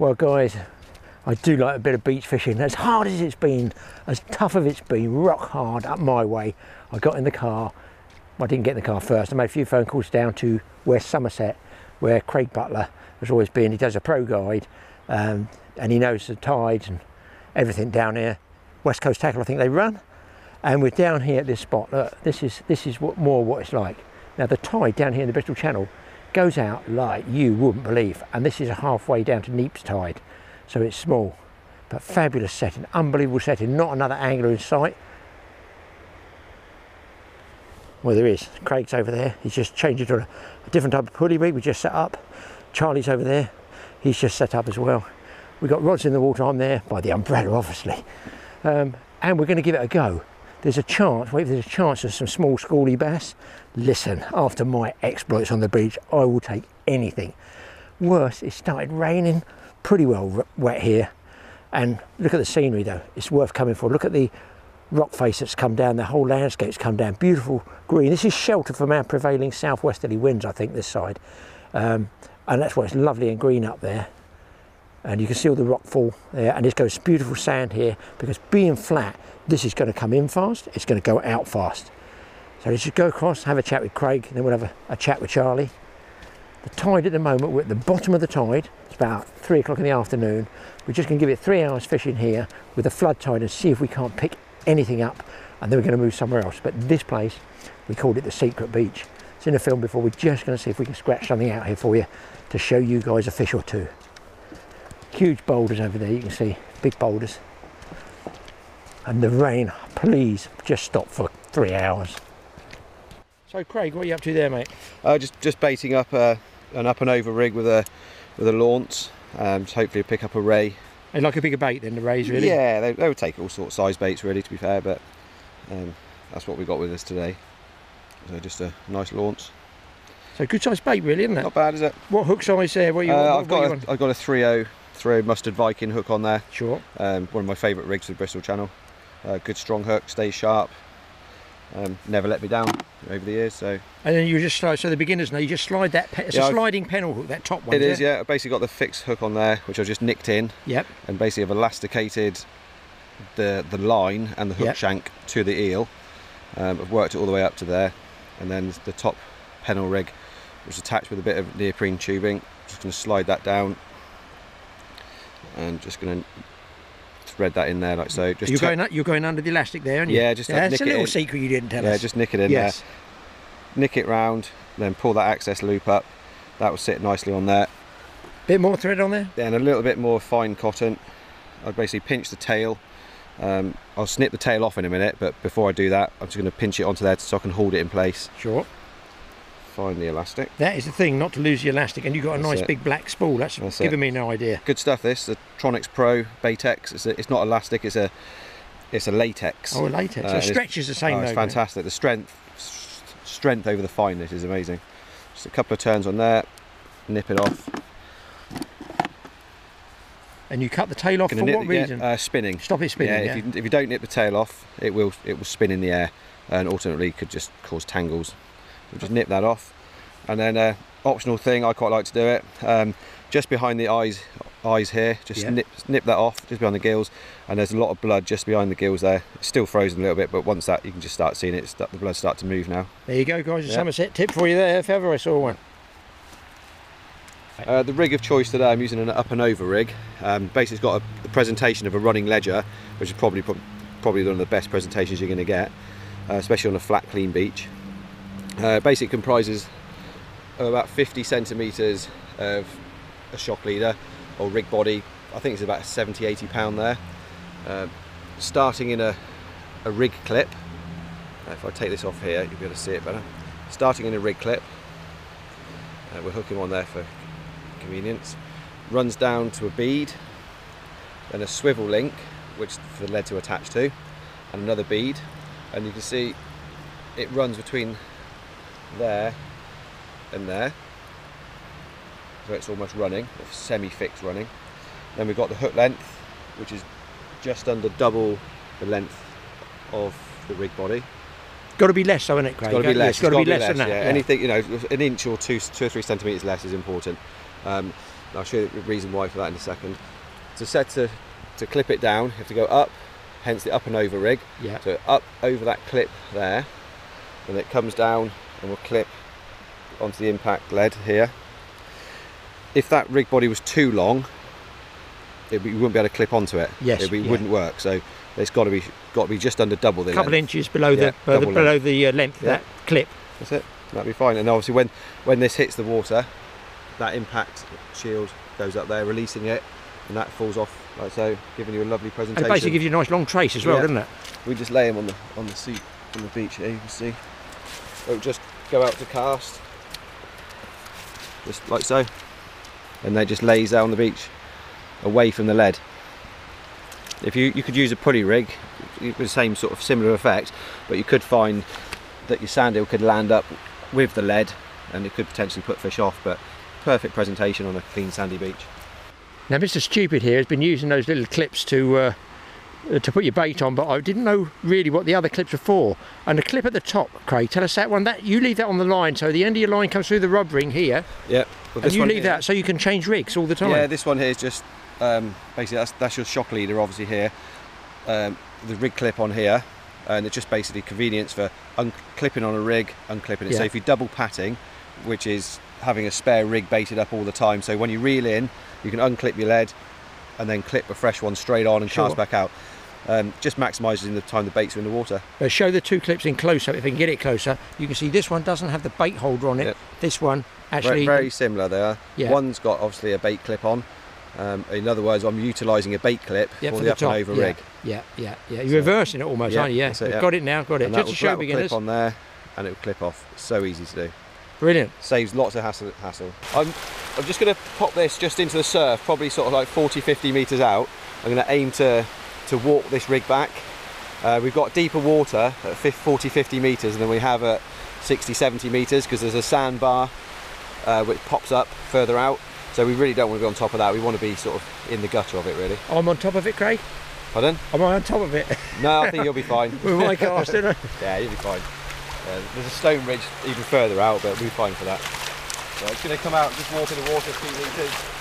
Well, guys, I do like a bit of beach fishing. As hard as it's been, as tough as it's been, rock hard up my way. I got in the car. I didn't get in the car first. I made a few phone calls down to West Somerset, where Craig Butler has always been. He does a pro guide, um, and he knows the tides and everything down here. West Coast Tackle, I think they run. And we're down here at this spot. Look, this is this is what more what it's like. Now the tide down here in the Bristol Channel goes out like you wouldn't believe, and this is halfway down to Neaps Tide, so it's small, but fabulous setting, unbelievable setting. Not another angler in sight. Well, there is. Craig's over there. He's just changed it to a, a different type of pulley rig we just set up. Charlie's over there. He's just set up as well. We've got rods in the water. I'm there by the umbrella, obviously. Um, and we're going to give it a go. There's a chance, wait, there's a chance of some small schoolie bass. Listen, after my exploits on the beach, I will take anything. Worse, it started raining, pretty well wet here. And look at the scenery though, it's worth coming for. Look at the rock face that's come down, the whole landscape's come down, beautiful green. This is sheltered from our prevailing southwesterly winds, I think, this side. Um, and that's why it's lovely and green up there. And you can see all the rock fall there, and this goes beautiful sand here because being flat, this is going to come in fast, it's going to go out fast. So let's just go across, have a chat with Craig, then we'll have a, a chat with Charlie. The tide at the moment, we're at the bottom of the tide, it's about three o'clock in the afternoon. We're just going to give it three hours fishing here with the flood tide and see if we can't pick anything up and then we're going to move somewhere else. But this place, we called it the Secret Beach. It's in a film before. We're just going to see if we can scratch something out here for you to show you guys a fish or two. Huge boulders over there, you can see, big boulders. And the rain, please, just stop for three hours. So Craig, what are you up to there, mate? Uh, just just baiting up a, an up and over rig with a with a launce. Um, so hopefully pick up a ray. And like a bigger bait than the rays, really? Yeah, they, they would take all sorts of size baits, really, to be fair. But um, that's what we got with us today. So just a nice launce. So good size bait, really, isn't it? Not bad, is it? What hook size there? What you? Uh, what, I've got a, I've got a 3.0 3.0 Mustad Viking hook on there. Sure. Um, one of my favourite rigs for the Bristol Channel. Uh, good strong hook, stays sharp. Um, never let me down over the years. So. And then you just slide. So the beginners know you just slide that. It's yeah, a sliding I've, pennel hook, that top one. It is, yeah. I basically got the fixed hook on there, which I just nicked in. Yep. And basically have elasticated the the line and the hook yep. shank to the eel. Um, I've worked it all the way up to there, and then the top pennel rig, which is attached with a bit of neoprene tubing. Just going to slide that down, and just going to thread that in there like so. Just you're going you're going under the elastic there, aren't you? Yeah, just yeah, that's a little secret you didn't tell yeah, us. Yeah, just nick it in yes. there. Nick it round, then pull that access loop up. That will sit nicely on there. Bit more thread on there. Then a little bit more fine cotton. I'd basically pinch the tail. Um, I'll snip the tail off in a minute, but before I do that, I'm just going to pinch it onto there so I can hold it in place. Sure find the elastic. That is the thing, not to lose the elastic. And you've got a That's nice it. big black spool. That's, That's giving it. me no idea. Good stuff. This the Tronix Pro Batex. It's, a, it's not elastic. It's a it's a latex. Oh, a latex. Uh, so stretch is the same. Oh, it's fantastic. The strength strength over the fineness is amazing. Just a couple of turns on there. Nip it off. And you cut the tail off for nip, what reason? Yeah, uh, spinning. Stop it spinning. Yeah, yeah, If, you, if you don't nip the tail off, it will it will spin in the air, and ultimately could just cause tangles. We'll just nip that off. And then uh, optional thing I quite like to do it. Um, just behind the eyes eyes here just yeah. nip, nip that off just behind the gills. And there's a lot of blood just behind the gills there. It's still frozen a little bit but once that you can just start seeing it start, the blood start to move now. There you go guys. A yeah. Somerset tip for you there if ever I saw one. Uh, the rig of choice today I'm using an up and over rig. Um, basically it's got a, the presentation of a running ledger which is probably probably one of the best presentations you're going to get uh, especially on a flat clean beach uh, basically comprises about 50 centimetres of a shock leader or rig body. I think it's about 70, 80 pound there. Uh, starting in a, a rig clip. If I take this off here, you'll be able to see it better. Starting in a rig clip. Uh, we're hooking on there for convenience. Runs down to a bead, then a swivel link, which the lead to attach to, and another bead. And you can see it runs between there and there. So it's almost running, semi-fixed running. Then we've got the hook length, which is just under double the length of the rig body. Got to be less, though, isn't it, Craig? It's got to be less. It's got, to be less, than that. Yeah. yeah. Anything, you know, an inch or two, two or three centimetres less is important. Um, I'll show you the reason why for that in a second. To set to, to clip it down, you have to go up, hence the up and over rig. Yeah. So up over that clip there, and it comes down and we'll clip onto the impact lead here. If that rig body was too long, it, you wouldn't be able to clip onto it. Yes, it be- yeah. wouldn't work. So it's got to be got to be just under double the A couple length. inches below Yeah, the, uh, the below the uh, length of Yeah. that clip. That's it. That'd be fine. And obviously, when when this hits the water, that impact shield goes up there, releasing it, and that falls off like so, giving you a lovely And presentation. it basically gives you a nice long trace as well, Yeah. doesn't it? we just lay them on the on the seat on the beach here. You can see. It'll just go out to cast, just like so, and they just lays there on the beach, away from the lead. If you you could use a pulley rig, with the same sort of similar effect, but you could find that your sand eel could land up with the lead, and it could potentially put fish off. But perfect presentation on a clean sandy beach. Now, Mr. Stupid here has been using those little clips to uh, to put your bait on, but I didn't know really what the other clips were for. And the clip at the top, Craig, tell us that one. That you leave that on the line, so the end of your line comes through the rub ring here, Yeah, well, and you leave here- that so you can change rigs all the time. Yeah, this one here is just um, basically that's, that's your shock leader, obviously here. Um, the rig clip on here, and it's just basically convenience for unclipping on a rig, unclipping it. So if you're double patting, which is having a spare rig baited up all the time, so when you reel in, you can unclip your lead and then clip a fresh one straight on and Sure. cast back out. Um, just maximises the time the baits are in the water. Uh, show the two clips in close up if I can get it closer. You can see this one doesn't have the bait holder on it. Yep. This one actually. very similar there. Yeah. One's got obviously a bait clip on. Um, in other words, I'm utilising a bait clip yeah, for for the, the up top. and over yeah, rig. Yeah, yeah, yeah. You're So- reversing it almost, Yeah, aren't you? Yeah. it, yeah. Got it now. Got it. And Just to show beginners. clip on there, and it will clip off. So easy to do. Brilliant. Saves lots of hassle. hassle. I'm, I'm just going to pop this just into the surf, probably sort of like 40, 50 metres out. I'm going to aim to to walk this rig back. Uh, we've got deeper water at 40, 50 metres than we have at 60, 70 metres because there's a sandbar uh, which pops up further out. So we really don't want to be on top of that. We want to be sort of in the gutter of it, really. I'm on top of it, Craig. Pardon? Am I'm on top of it No, I think you'll be fine. with my cast, isn't I? Yeah, you'll be fine. Uh, there's a stone ridge even further out, but we'll be fine for that. So it's going to come out, and just walk in the water two metres.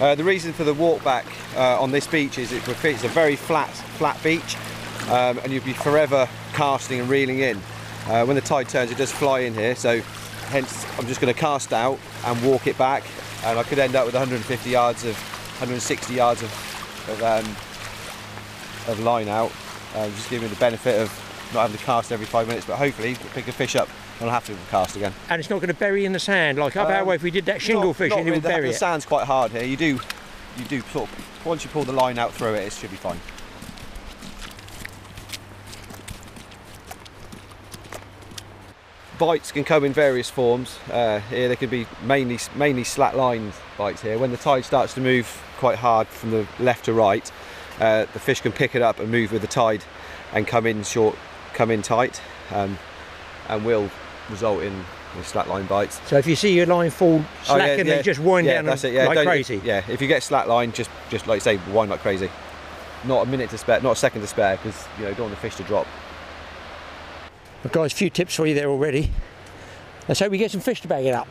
Uh, the reason for the walk back uh, on this beach is it, it's a very flat, flat beach, um, and you'd be forever casting and reeling in. Uh, when the tide turns, it does fly in here, so hence I'm just going to cast out and walk it back, and I could end up with 150 yards of, 160 yards of, of, um, of line out, uh, just giving me the benefit of not having to cast every five minutes, but hopefully pick a fish up and I'll have to cast again. And it's not going to bury in the sand like up our Um, way. If we did that shingle Not- fishing, not it really. would The- bury the it. sand's quite hard here. You do, you do sort of, once you pull the line out through it, it should be fine. Bites can come in various forms. Uh, here they could be mainly mainly slack line bites here. When the tide starts to move quite hard from the left to right, uh, the fish can pick it up and move with the tide, and come in short, come in tight, um, and will result in slack line bites. So if you see your line fall Oh, slack and then just wind yeah, down that's it, yeah. like Don't- crazy. Yeah, if you get slack line, just just like say, wind like crazy. Not a minute to spare, not a second to spare, because you know you don't want the fish to drop. But guys, a few tips for you there already. Let's hope we get some fish to bag it up.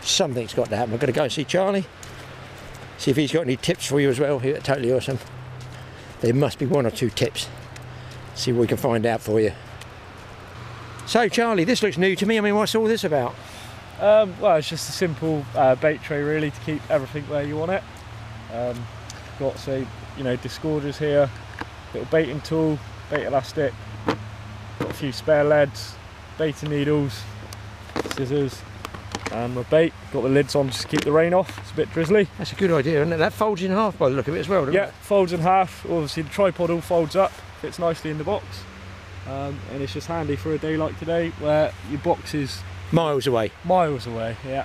Something's got to happen. We're going to go and see Charlie. See if he's got any tips for you as well. At Totally Awesome. There must be one or two tips. See what we can find out for you. So Charlie, this looks new to me. I mean, what's all this about? Um, well, it's just a simple uh, bait tray really to keep everything where you want it. Um, got say, you know, disgorgers here, little baiting tool, bait elastic, got a few spare leads, baiting needles, scissors, and my bait. Got the lids on just to keep the rain off. It's a bit drizzly. That's a good idea, isn't it? That folds in half by the look of it as well, doesn't Yeah, it? folds in half. Obviously, the tripod all folds up, fits nicely in the box. Um, and it's just handy for a day like today where your box is Miles away. miles away. Yeah,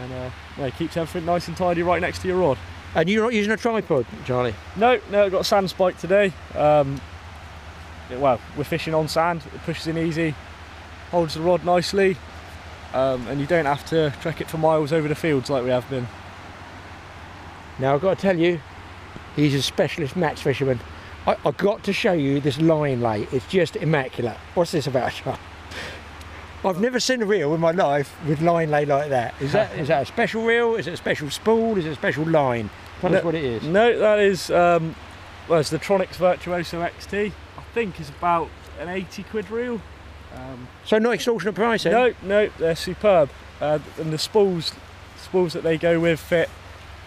and uh, yeah, keeps everything nice and tidy right next to your rod. And you're not using a tripod, Charlie? No, no, I've got a sand spike today. Um, yeah, well, we're fishing on sand. It pushes in easy, holds the rod nicely. um, and you don't have to trek it for miles over the fields like we have been. Now I've got to tell you, he's a specialist match fisherman. I, I've got to show you this line lay. It's just immaculate. What's this about, Sean? I've never seen a reel in my life with line lay like that. Is that is that a special reel? Is it a special spool? Is it a special line? Tell us what it is. No, that is um, well, it's the Tronix Virtuoso XT. I think is about an 80 quid reel. Um, So no extortionate price then? no, no, they're superb, uh, and the spools, spools that they go with fit.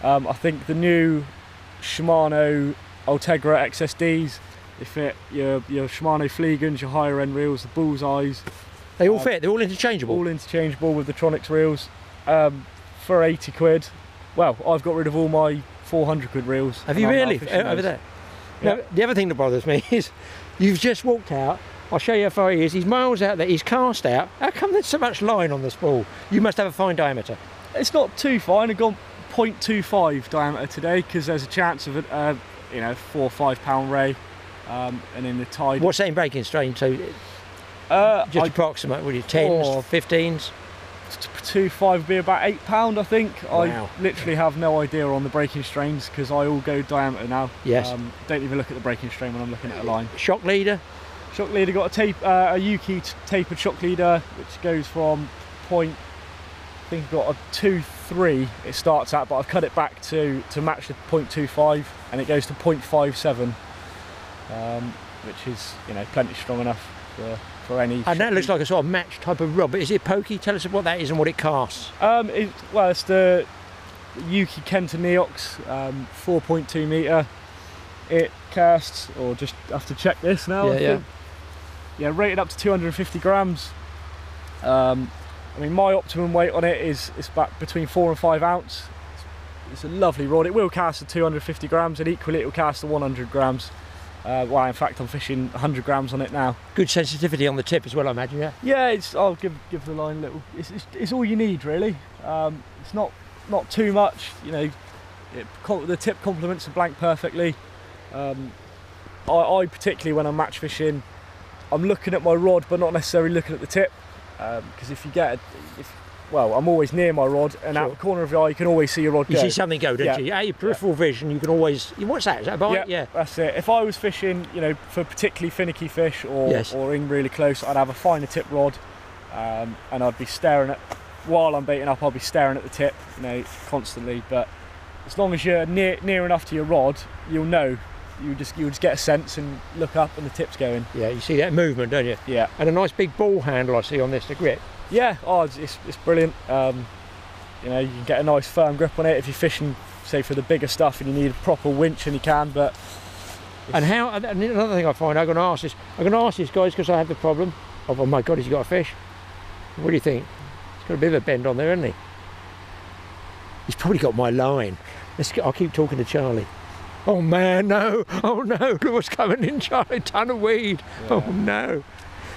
Um, I think the new Shimano Ultegra XSDs. They fit your your Shimano Fliegens, your higher end reels, the bullseyes, They all Uh, fit. They're all interchangeable. all interchangeable with the Tronix reels. Um, for 80 quid. Well, I've got rid of all my 400 quid reels. Have you really over there? Yeah. Now, the other thing that bothers me is you've just walked out. I'll show you how far he is. He's miles out there. He's cast out. How come there's so much line on the spool? You must have a fine diameter. It's not too fine. I've gone 0.25 diameter today because there's a chance of a uh, you know four or five pound ray, um, and in the tide. What's that in breaking strain? So Uh, just I, approximate, would you? Tens, Oh. fifteens? two five would be about eight pound. I think. Wow. I literally have no idea on the breaking strains because I all go diameter now. Yes. Um, don't even look at the breaking strain when I'm looking at a line. Shock leader. Shock leader got a tape, uh, a Yuki tapered shock leader, which goes from point. I think I've got a two three. It starts at, but I've cut it back to to match the 0.25 and it goes to 0.57, um, which is you know plenty strong enough for for any. And that looks like a sort of match type of rod, but is it pokey? Tell us what that is and what it casts. Um, it, well, it's the Yuki Kenta Neox, um, 4.2 meter. It casts, or just have to check this now. Yeah, yeah. Yeah, rated up to 250 grams. Um, I mean, my optimum weight on it is it's about between four and five ounce. It's, it's a lovely rod. It will cast at 250 grams, and equally it will cast at 100 grams. Uh, well, in fact, I'm fishing 100 grams on it now. Good sensitivity on the tip as well, I imagine. Yeah. Yeah, it's. I'll give give the line a little. It's, it's, it's all you need really. Um, it's not not too much. You know, it, the tip complements the blank perfectly. Um, I, I particularly when I'm match fishing, I'm looking at my rod, but not necessarily looking at the tip. Because if you get, a, if well, I'm always near my rod, and out Sure. the corner of your eye, you can always see your rod You go. see something go, don't Yeah. you? Out your peripheral vision, you can always. What's that? Is that a bite? Yeah. That's it. If I was fishing, you know, for particularly finicky fish or, Yes. or in really close, I'd have a finer tip rod, um, and I'd be staring at while I'm baiting up. I'll be staring at the tip, you know, constantly. But as long as you're near near enough to your rod, you'll know. You just you just get a sense and look up, and the tip's going. Yeah. You see that movement, don't you? Yeah, And a nice big ball handle I see on this to grip. yeah. Oh, it's it's, it's brilliant. Um, you know, you can get a nice firm grip on it if you're fishing, say, for the bigger stuff, and you need a proper winch, and you can. But And how? And another thing I find, I'm going to ask this. I'm going to ask these guys because I have the problem of, oh my God, he's got a fish. What do you think? He's got a bit of a bend on there, hasn't he? He's probably got my line. Let's I'll keep talking to Charlie. Oh man, no! Oh no! Look what's coming in, Charlie. Ton of weed. Oh no!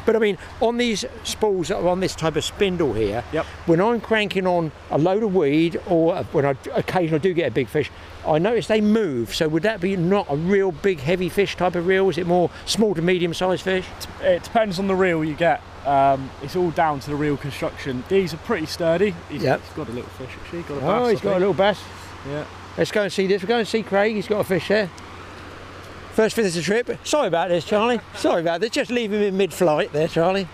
But I mean, on these spools that are on this type of spindle here, Yep. when I'm cranking on a load of weed or when I occasionally do get a big fish, I notice they move. So would that be not a real big heavy fish type of reel? Is it more small to medium sized fish? It depends on the reel you get. Um, it's all down to the reel construction. These are pretty sturdy. He's, Yep. he's got a little fish actually. Got a bass, Oh, he's I got a little bass. Yeah. Let's go and see this. We'll go and see Craig. He's got a fish there. First fish of the trip. Sorry about this, Charlie. Sorry about this. Just leave him in mid-flight there, Charlie.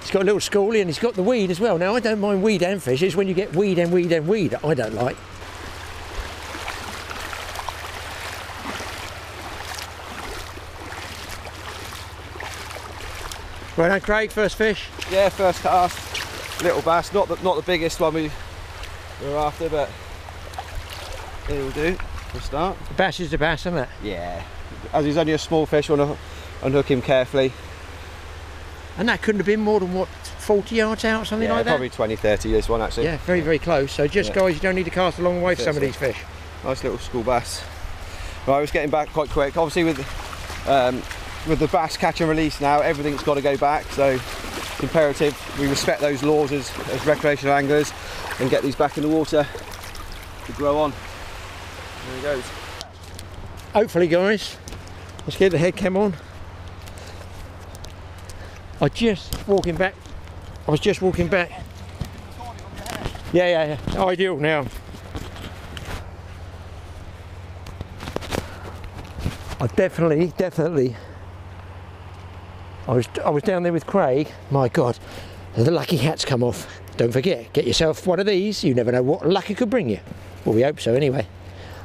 He's got a little schoolie and he's got the weed as well. Now, I don't mind weed and fish. It's when you get weed and weed and weed that I don't like. Right now, Craig, first fish. Yeah, first cast, little bass, not the not the biggest one we were after, but it'll do a start. The bass is the bass, isn't it? Yeah, as he's only a small fish, want to unhook him carefully. And that couldn't have been more than, what, 40 yards out, something yeah, like that? probably 20, 30 this one actually. Yeah, very, very close. So just Yeah. guys, you don't need to cast a long way for some of these fish. Nice little school bass. Right, I was getting back quite quick. Obviously with um, with the bass catch and release now, everything's got to go back. So it's imperative we respect those laws as, as recreational anglers and get these back in the water to grow on. There he goes. Hopefully, guys, let's get the head cam on. I just walking back. I was just walking back Yeah, yeah, yeah. Ideal now. I definitely, definitely. I was I was down there with Craig. My God, the lucky hat's come off. Don't forget, get yourself one of these. You never know what luck it could bring you. Well, we hope so anyway.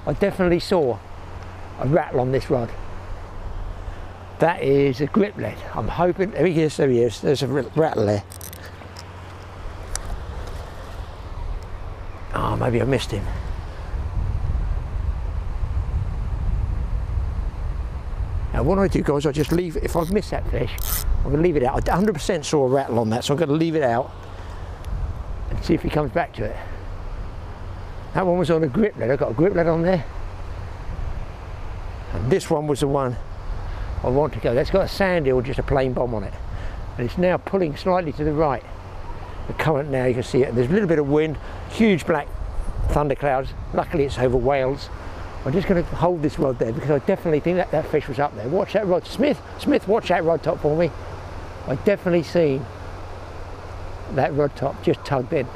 I definitely saw a rattle on this rod. That is a grip lead. I'm hoping. There he is. There he is. There's a rattle there. Oh, maybe I missed him. Now what I do guys, I just leave, if I've missed that fish, I'm to leave it out. I 100% saw a rattle on that, so I'm to leave it out and see if he comes back to it. That one was on a grip lead, I've got a grip lead on there. And this one was the one I want to go. That's got a sand eel, just a plain bomb on it. And it's now pulling slightly to the right. The current now, you can see it. And there's a little bit of wind, huge black thunderclouds. Luckily it's over Wales. I'm just going to hold this rod there because I definitely think that that fish was up there. Watch that rod. Smith, Smith, watch that rod top for me. I definitely seen that rod top just tugged in.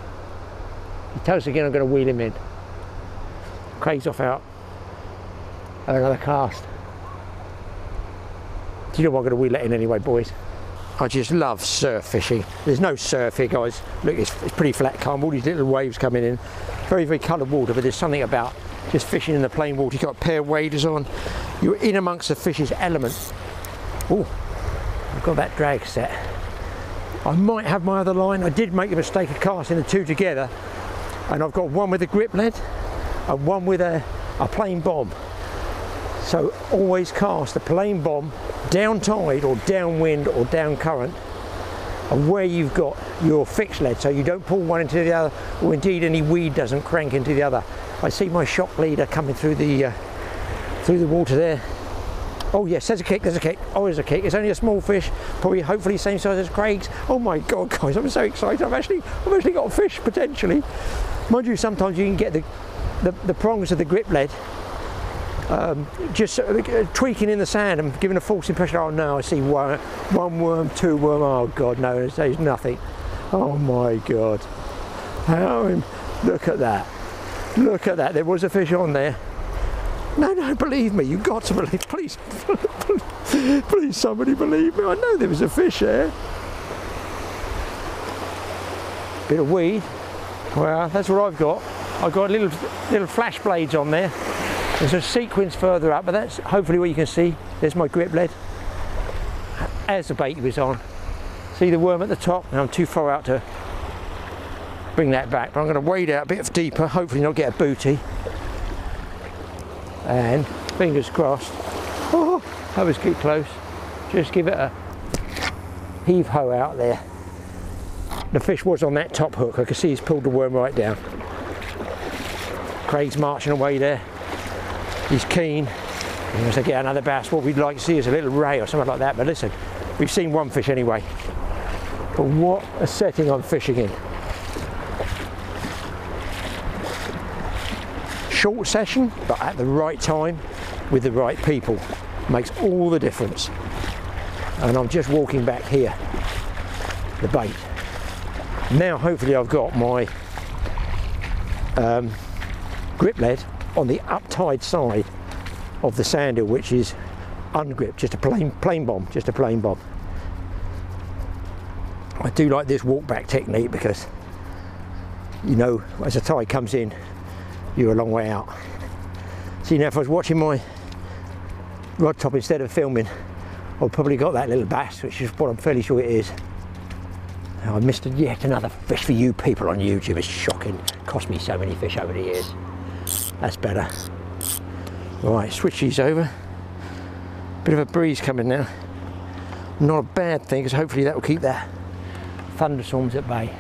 He tugs again, I'm going to wheel him in. Craig's off out. Have another cast. Do you know what I'm going to wheel it in anyway, boys? I just love surf fishing. There's no surf here, guys. Look, it's, it's pretty flat, calm. All these little waves coming in. Very, very coloured water, but there's something about just fishing in the plain water. You've got a pair of waders on. You're in amongst the fish's element. Oh, I've got that drag set. I might have my other line. I did make a mistake of casting the two together. And I've got one with a grip lead and one with a, a plain bomb. So always cast a plain bomb down tide or downwind or down current and where you've got your fixed lead so you don't pull one into the other or indeed any weed doesn't crank into the other. I see my shock leader coming through the uh, through the water there. Oh yes, there's a kick, there's a kick. Oh, there's a kick. It's only a small fish, probably hopefully same size as Craig's. Oh my god, guys, I'm so excited. I've actually I've actually got a fish potentially. Mind you, sometimes you can get the the, the prongs of the grip lead um, just uh, tweaking in the sand and giving a false impression. Oh no, I see one, one worm, two worm. Oh god, no, there's nothing. Oh my god. How, look at that. Look at that. There was a fish on there. No, no, believe me. You've got to believe. Please, please, somebody believe me. I know there was a fish there. Bit of weed. Well, that's what I've got. I've got little little flash blades on there. There's a sequence further up, but that's hopefully what you can see. There's my grip lead. As the bait was on. See the worm at the top? And I'm too far out to bring that back, but I'm going to wade out a bit deeper, hopefully not get a booty. And fingers crossed. Oh, always keep close. Just give it a heave ho out there. The fish was on that top hook. I can see he's pulled the worm right down. Craig's marching away there he's keen. He wants to get another bass. What we'd like to see is a little ray or something like that. But listen, we've seen one fish anyway. But what a setting I'm fishing in. Short session, but at the right time with the right people makes all the difference. And I'm just walking back here, the bait. Now hopefully I've got my um, grip lead on the uptide side of the sand eel, which is ungripped, just a plain plain bomb, just a plain bomb. I do like this walk back technique because you know as a tide comes in you're a long way out. See now if I was watching my rod top instead of filming I've probably got that little bass which is what I'm fairly sure it is. I missed yet another fish for you people on YouTube. It's shocking. Cost me so many fish over the years. That's better. Right, switch these over. Bit of a breeze coming now. Not a bad thing, because hopefully that will keep that thunderstorms at bay.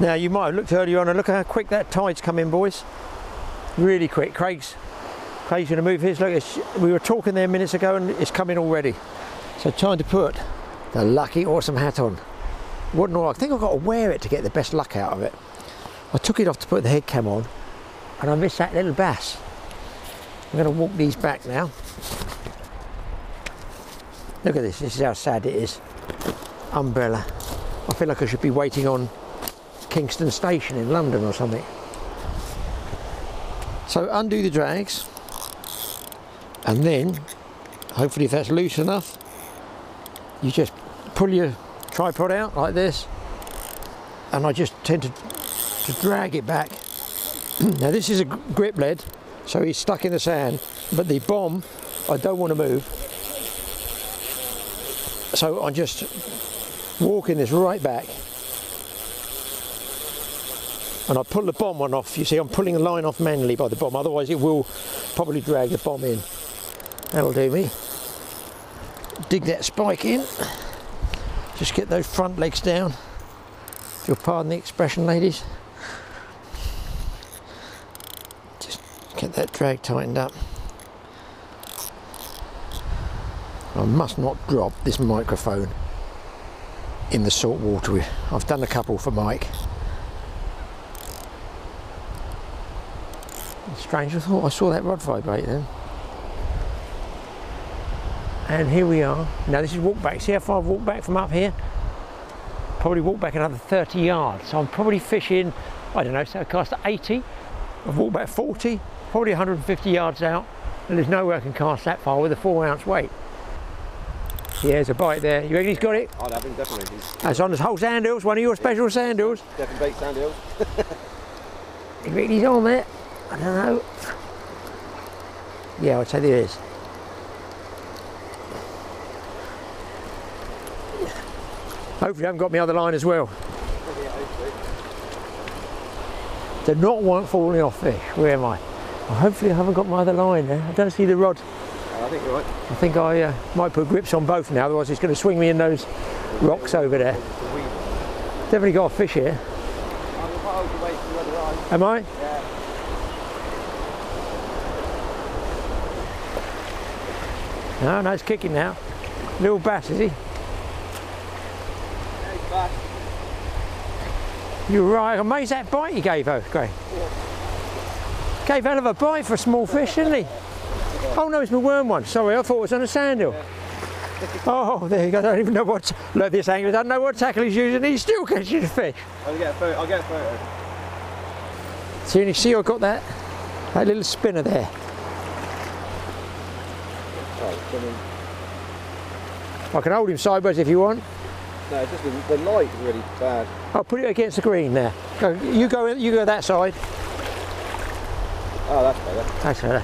Now you might have looked earlier on and look how quick that tide's come in boys. Really quick. Craig's Craig's going to move his. Look, we were talking there minutes ago and it's coming already. So time to put the lucky awesome hat on. Wouldn't I think I've got to wear it to get the best luck out of it. I took it off to put the head cam on and I miss that little bass. I'm going to walk these back now. Look at this, this is how sad it is. Umbrella. I feel like I should be waiting on Kingston Station in London or something. So undo the drags. And then hopefully if that's loose enough you just pull your tripod out like this. And I just tend to, to drag it back. now this is a grip lead so he's stuck in the sand. But the bomb I don't want to move. So I'm just walking this right back and I pull the bomb one off you see I'm pulling the line off manually by the bomb otherwise it will probably drag the bomb in. That'll do me. Dig that spike in. Just get those front legs down. If you'll pardon the expression ladies. Just get that drag tightened up. I must not drop this microphone in the salt water. I've done a couple for Mike strange. I thought I saw that rod vibrate then. And here we are. Now this is walk back. See how far I've walked back from up here? Probably walk back another 30 yards. So I'm probably fishing I don't know so I cast at 80 I've walked back 40 probably 150 yards out. And there's no way I can cast that far with a four ounce weight. Yeah there's a bite there. You reckon he's got it? I'd have him definitely. He's that's on his whole sand eels one of your special sand eels Devon bait sand eels. you reckon he's on there? I don't know yeah I'd say there is Hopefully I haven't got my other line as well. Do not want falling off fish. Where am I? Well, hopefully I haven't got my other line there. I don't see the rod. I think you're right. I think I uh, might put grips on both now, otherwise it's going to swing me in those rocks over there. Definitely got a fish here. Am I? Yeah. No, no, it's kicking now. Little bass, is he? Hey, bass. You're right. I'm amazed that bite he gave, oh, Gray. Gave hell of a bite for a small fish, didn't he? Oh no, it's my worm one. Sorry, I thought it was on a sand eel. Oh, there you go. I don't even know what. Look this angler. I don't know what tackle he's using. He's still catching a fish. I'll get a photo. I'll get a photo. So you see, I've got that that little spinner there. Right, come in. I can hold him sideways if you want. No, just the, the light is really bad. I'll put it against the green there. Go, you go. You go that side. Oh, that's better. That's better.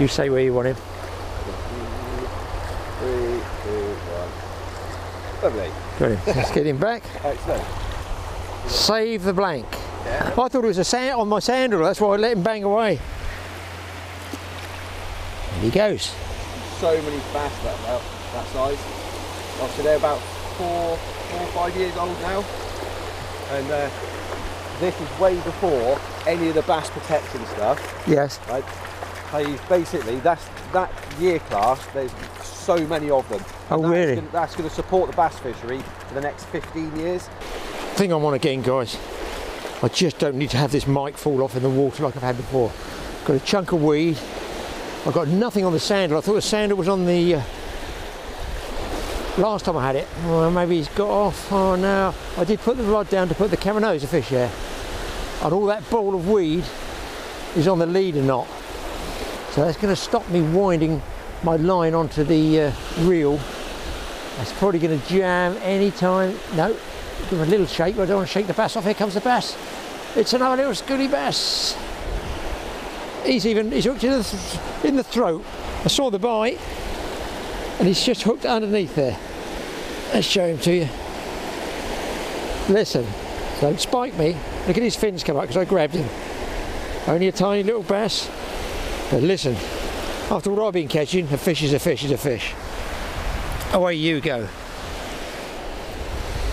You say where you want him. Three, two, one. Lovely. Let's get him back. Excellent. Save the blank. Yeah. I thought it was a sand on my sand eel. That's why I let him bang away. He goes. So many bass that, that, that size. Obviously they're about four, four or five years old now. And uh, this is way before any of the bass protection stuff. Yes. Right? They basically that's that year class. There's so many of them. Oh, that's really? Gonna, that's going to support the bass fishery for the next 15 years. Thing I'm want again, guys. I just don't need to have this mic fall off in the water like I've had before. Got a chunk of weed. I've got nothing on the sand eel. I thought the sand eel was on the uh, last time I had it. Well, maybe he's got off. Oh no! I did put the rod down to put the Caranosa fish there, and all that ball of weed is on the leader knot. So that's going to stop me winding my line onto the uh, reel. That's probably going to jam any time. No, give a little shake. but I don't want to shake the bass off. Here comes the bass. It's another little schoolie bass. He's even he's hooked in the, th- in the throat. I saw the bite, and he's just hooked underneath there. Let's show him to you. Listen, don't spike me. Look at his fins come up because I grabbed him. Only a tiny little bass. But listen, after what I've been catching, a fish is a fish is a fish. Away you go.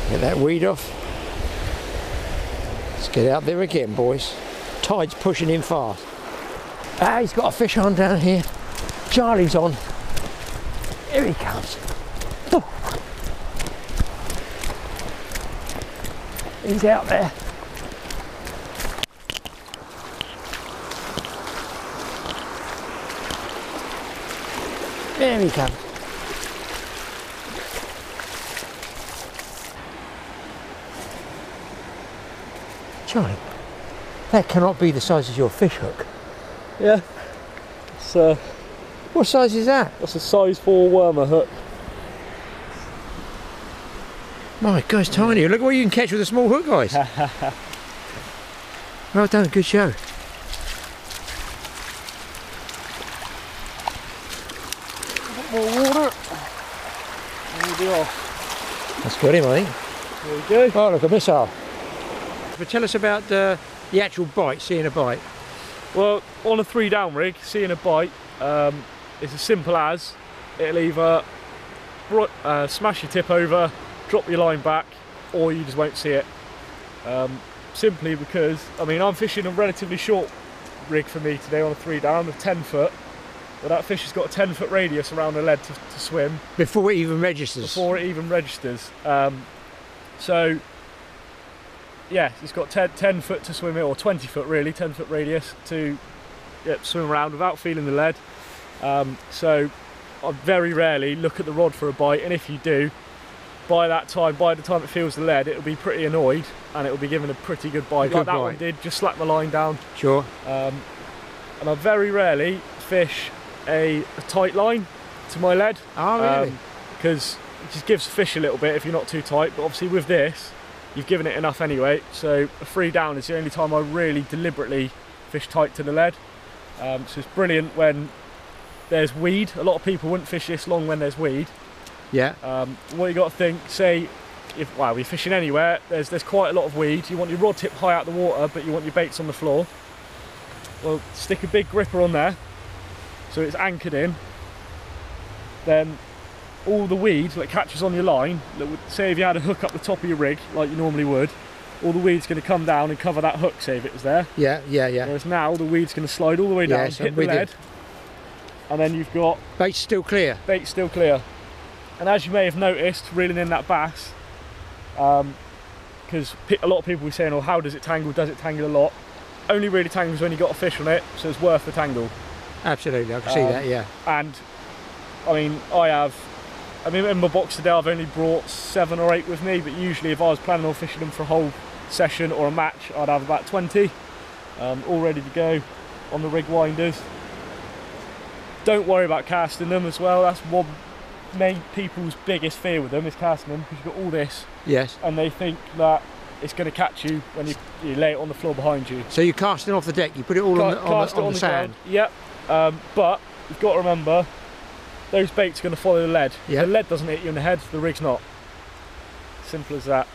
Get that weed off. Let's get out there again, boys. Tide's pushing in fast. Ah, he's got a fish on down here. Charlie's on. Here he comes. He's out there. There he comes. Charlie, that cannot be the size of your fish hook. Yeah. So, What size is that? that's a size 4 wormer hook. My God, it's tiny. Look what you can catch with a small hook, guys. well done, good show. More water. And we'll be off. That's got him, I think. There we go. Oh, look, a missile. But tell us about uh, the actual bite, seeing a bite. Well, on a three down rig, seeing a bite, um, it's as simple as it'll either uh, smash your tip over, drop your line back, or you just won't see it. Um, simply because, I mean, I'm fishing a relatively short rig for me today on a three down of 10 foot. But that fish has got a 10 foot radius around the lead to, to swim Before it even registers. before it even registers. Um, so, yeah, it's got 10, 10 foot to swim it, or 20 foot really, 10 foot radius to yep, swim around without feeling the lead. Um, so, I very rarely look at the rod for a bite, and if you do, by that time, by the time it feels the lead, it'll be pretty annoyed and it'll be given a pretty good bite, good like that one did. Just slap the line down, Sure. um, and I very rarely fish a, a tight line to my lead Oh, really? because it just gives the fish a little bit if you're not too tight. But obviously with this, you've given it enough anyway. So a three down is the only time I really deliberately fish tight to the lead. Um, so it's brilliant when there's weed. A lot of people wouldn't fish this long when there's weed. yeah. Um, what you got to think, say, if well, you're fishing anywhere, there's there's quite a lot of weed. You want your rod tip high out the water, but you want your baits on the floor. Well, stick a big gripper on there, so it's anchored in. Then all the weed that catches on your line, that would, say if you had a hook up the top of your rig like you normally would, all the weed's going to come down and cover that hook. Say if it was there. Yeah, yeah, yeah. Whereas now the weed's going to slide all the way down, Yes, I'm hit the lead, and then you've got bait still clear. bait still clear. And as you may have noticed, reeling in that bass, because a lot of people were saying, "Oh, how does it tangle? Does it tangle a lot?" Only really tangles when you got a fish on it, so it's worth the tangle. Absolutely, I can see Um, that, yeah. And I mean, I have. I mean, in my box today, I've only brought seven or eight with me, but usually, if I was planning on fishing them for a whole session or a match, I'd have about 20 um, all ready to go on the rig winders. Don't worry about casting them as well. That's one main people's biggest fear with them is casting them because you've got all this Yes. and they think that it's going to catch you when you, you lay it on the floor behind you. So you're casting off the deck, you put it all on the, on the, on the sand. ground. Yep. Um, but you've got to remember, those baits are going to follow the lead. Yeah. The lead doesn't hit you in the head, the rig's not. Simple as that.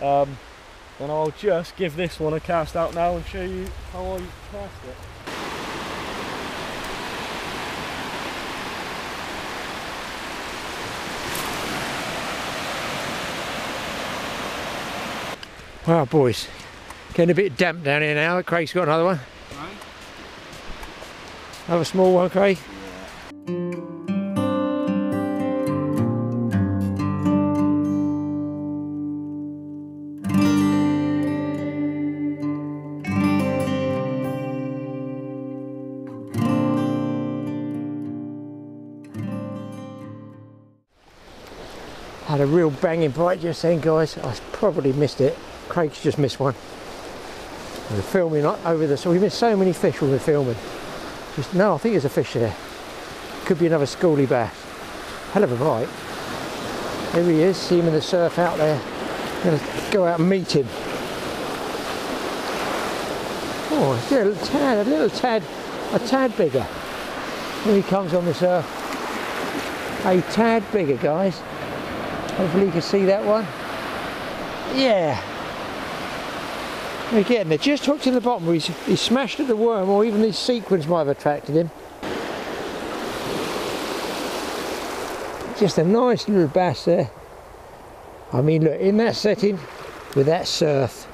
Um, and I'll just give this one a cast out now and show you how I cast it. Wow, boys. Getting a bit damp down here now. Craig's got another one. Another small one, Craig. Had a real banging bite just then, guys. I probably missed it. Craig's just missed one. We're filming over the so we've missed so many fish when we're filming. Just no, I think there's a fish there. Could be another schoolie bass. Hell of a bite. There he is. See him in the surf out there. Gonna go out and meet him. Oh, a little tad, a little tad, a tad bigger. Here he comes on the surf. A tad bigger, guys. Hopefully you can see that one. Yeah. Again, they're. Just hooked in the bottom. He's, he smashed at the worm or even these sequins might have attracted him. Just a nice little bass there. I mean, look, in that setting, with that surf,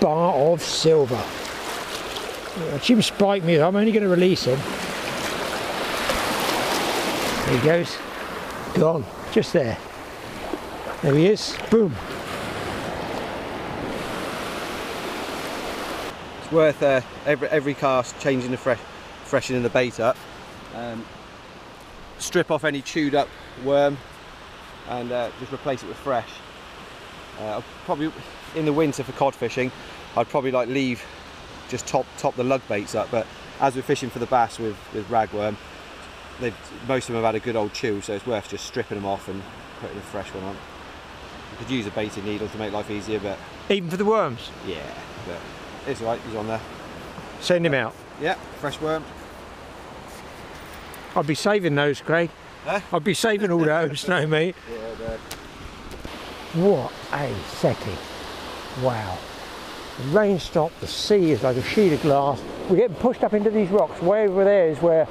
bar of silver. Jim spiked me. I'm only going to release him. There he goes. Gone. Just there. There he is. Boom. It's worth uh, every every cast changing the fresh, freshening the bait up. Um, strip off any chewed up worm and uh, just replace it with fresh. Uh, probably in the winter for cod fishing, I'd probably like leave just top top the lug baits up. But as we're fishing for the bass with with ragworm, most of them have had a good old chew, so it's worth just stripping them off and putting a fresh one on. Could use a baiting needle to make life easier, but Even for the worms. yeah, but it's alright. He's on there. Send him out. Yeah, fresh worm. I'd be saving those, Craig. Huh? I'd be saving all those, no mate. Yeah. What a second. Wow. The rain stopped, the sea is like a sheet of glass. We're getting pushed up into these rocks. Way over there is where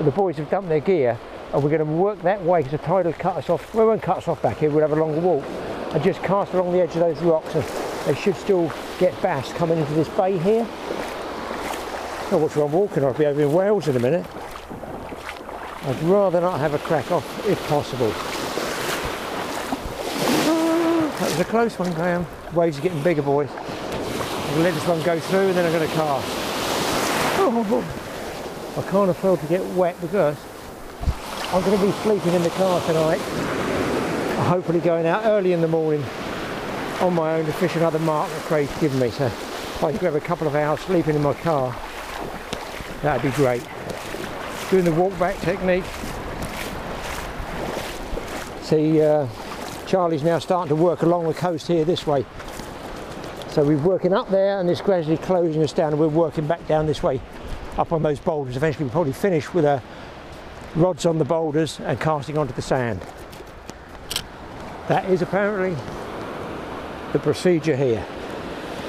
the boys have dumped their gear and we're going to work that way because the tide will cut us off. Well, it won't cut us off back here, we'll have a longer walk and just cast along the edge of those rocks and they should still get bass coming into this bay here. Not which way I'm walking, I'll be over in Wales in a minute. I'd rather not have a crack off if possible. That was a close one, Graham. Waves are getting bigger, boys. I'm to let this one go through and then I'm going to cast. Oh, I can't afford to get wet because I'm going to be sleeping in the car tonight. Hopefully going out early in the morning on my own to fish another mark that Craig's given me. So if I can have a couple of hours sleeping in my car, that'd be great. Doing the walk back technique. See, uh, Charlie's now starting to work along the coast here this way. So we're working up there and it's gradually closing us down and we're working back down this way up on those boulders. Eventually we'll probably finish with uh, rods on the boulders and casting onto the sand. That is apparently the procedure here.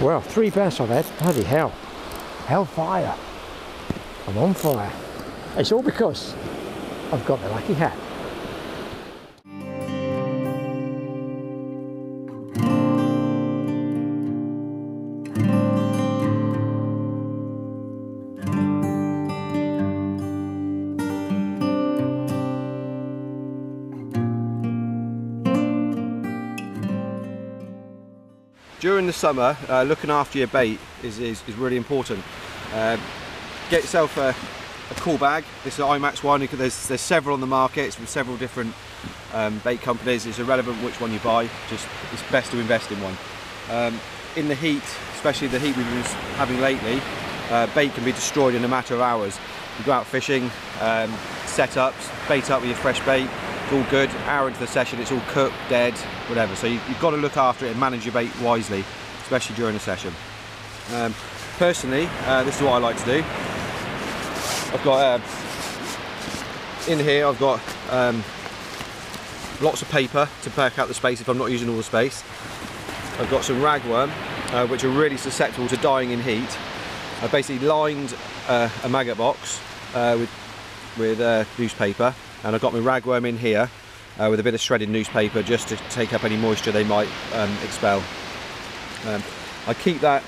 Well, three bass I've had. Bloody hell. Hellfire. I'm on fire. It's all because I've got the lucky hat. During the summer, uh, looking after your bait is, is, is really important. Um, get yourself a, a cool bag. This is an IMAX one. There's, there's several on the market. From several different um, bait companies. It's irrelevant which one you buy. Just it's best to invest in one. Um, in the heat, especially the heat we've been having lately, uh, bait can be destroyed in a matter of hours. You go out fishing, um, setups, bait up with your fresh bait. It's all good. Hour into the session, it's all cooked, dead, whatever. So you, you've got to look after it and manage your bait wisely, especially during a session. Um, personally, uh, this is what I like to do. I've got uh, in here. I've got um, lots of paper to pack out the space if I'm not using all the space. I've got some ragworm, uh, which are really susceptible to dying in heat. I've basically lined uh, a maggot box uh, with with uh, newspaper, and I've got my ragworm in here uh, with a bit of shredded newspaper just to take up any moisture they might um, expel. Um, I keep that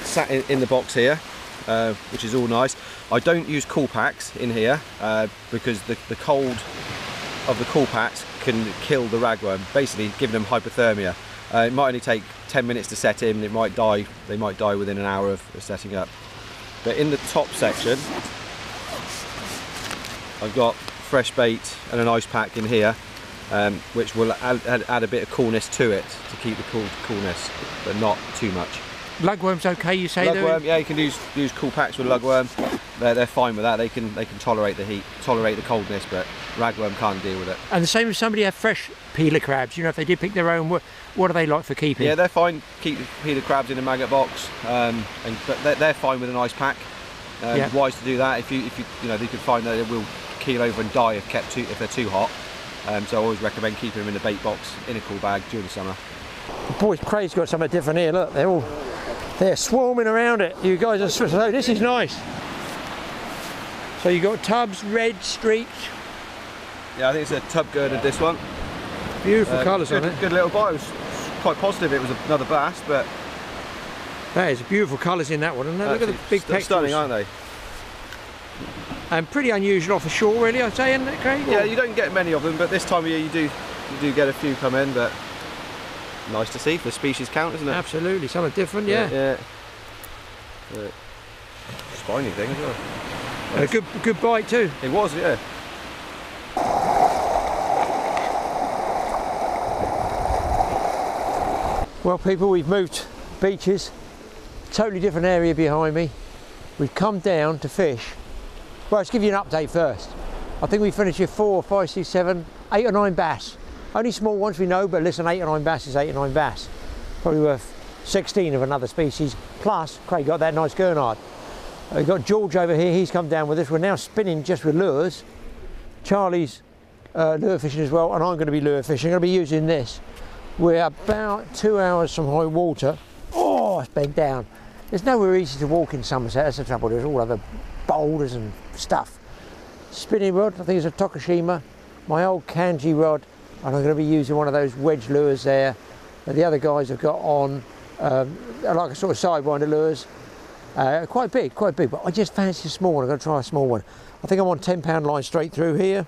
sat in, in the box here, uh, which is all nice. I don't use cool packs in here uh, because the, the cold of the cool packs can kill the ragworm, basically giving them hypothermia. Uh, it might only take 10 minutes to set in, it might die, they might die within an hour of, of setting up. But in the top section, I've got fresh bait and an ice pack in here, um, which will add, add, add a bit of coolness to it to keep the cool, coolness, but not too much. Lugworm's okay, you say? Lugworm, yeah, you can use use cool packs with lugworm. They're, they're fine with that. They can they can tolerate the heat, tolerate the coldness, but ragworm can't deal with it. And the same if somebody had fresh peeler crabs, you know, if they did pick their own, what, what are they like for keeping? Yeah, they're fine. Keep the peeler crabs in a maggot box, um, and but they're, they're fine with an ice pack. Um, Yeah. Wise to do that if you if you you know they could find that they will keel over and die if kept too if they're too hot. Um, so I always recommend keeping them in a bait box in a cool bag during the summer. Boy, Craig's got something different here. Look, they're all they're swarming around it. You guys are so this is nice. So you got tubs, red streaks, Yeah, I think it's a tub gurnard this one. beautiful Uh, colours good, on it. Good little bite. I was quite positive it was another bass, but That is beautiful colours in that one. And look at the big st- pectorals. stunning, aren't they? Um, pretty unusual for sure, really, I'd say, isn't it, Craig? Yeah, you don't get many of them, but this time of year you do, you do get a few come in, but nice to see for the species count, isn't it? Absolutely, something different, yeah. Yeah. yeah. yeah. Spiny thing as well. Nice. A good, good bite too. It was, yeah. Well people, we've moved beaches, totally different area behind me. We've come down to fish well, let's give you an update first. I think we finished with four, five, six, seven, eight or nine bass. Only small ones we know, but listen, eight or nine bass is eight or nine bass. Probably worth 16 of another species. Plus, Craig got that nice gurnard. We've got George over here, he's come down with us. We're now spinning just with lures. Charlie's uh, lure fishing as well, and I'm going to be lure fishing. I'm going to be using this. We're about two hours from high water. Oh, it's bent down. There's nowhere easy to walk in Somerset, that's the trouble. There's all other boulders and stuff. Spinning rod, I think it's a Tokushima. My old kanji rod, and I'm going to be using one of those wedge lures there. The other guys have got on um, like a sort of sidewinder lures. Uh, quite big, quite big, but I just fancy a small one. I'm going to try a small one. I think I'm on 10 pound line straight through here.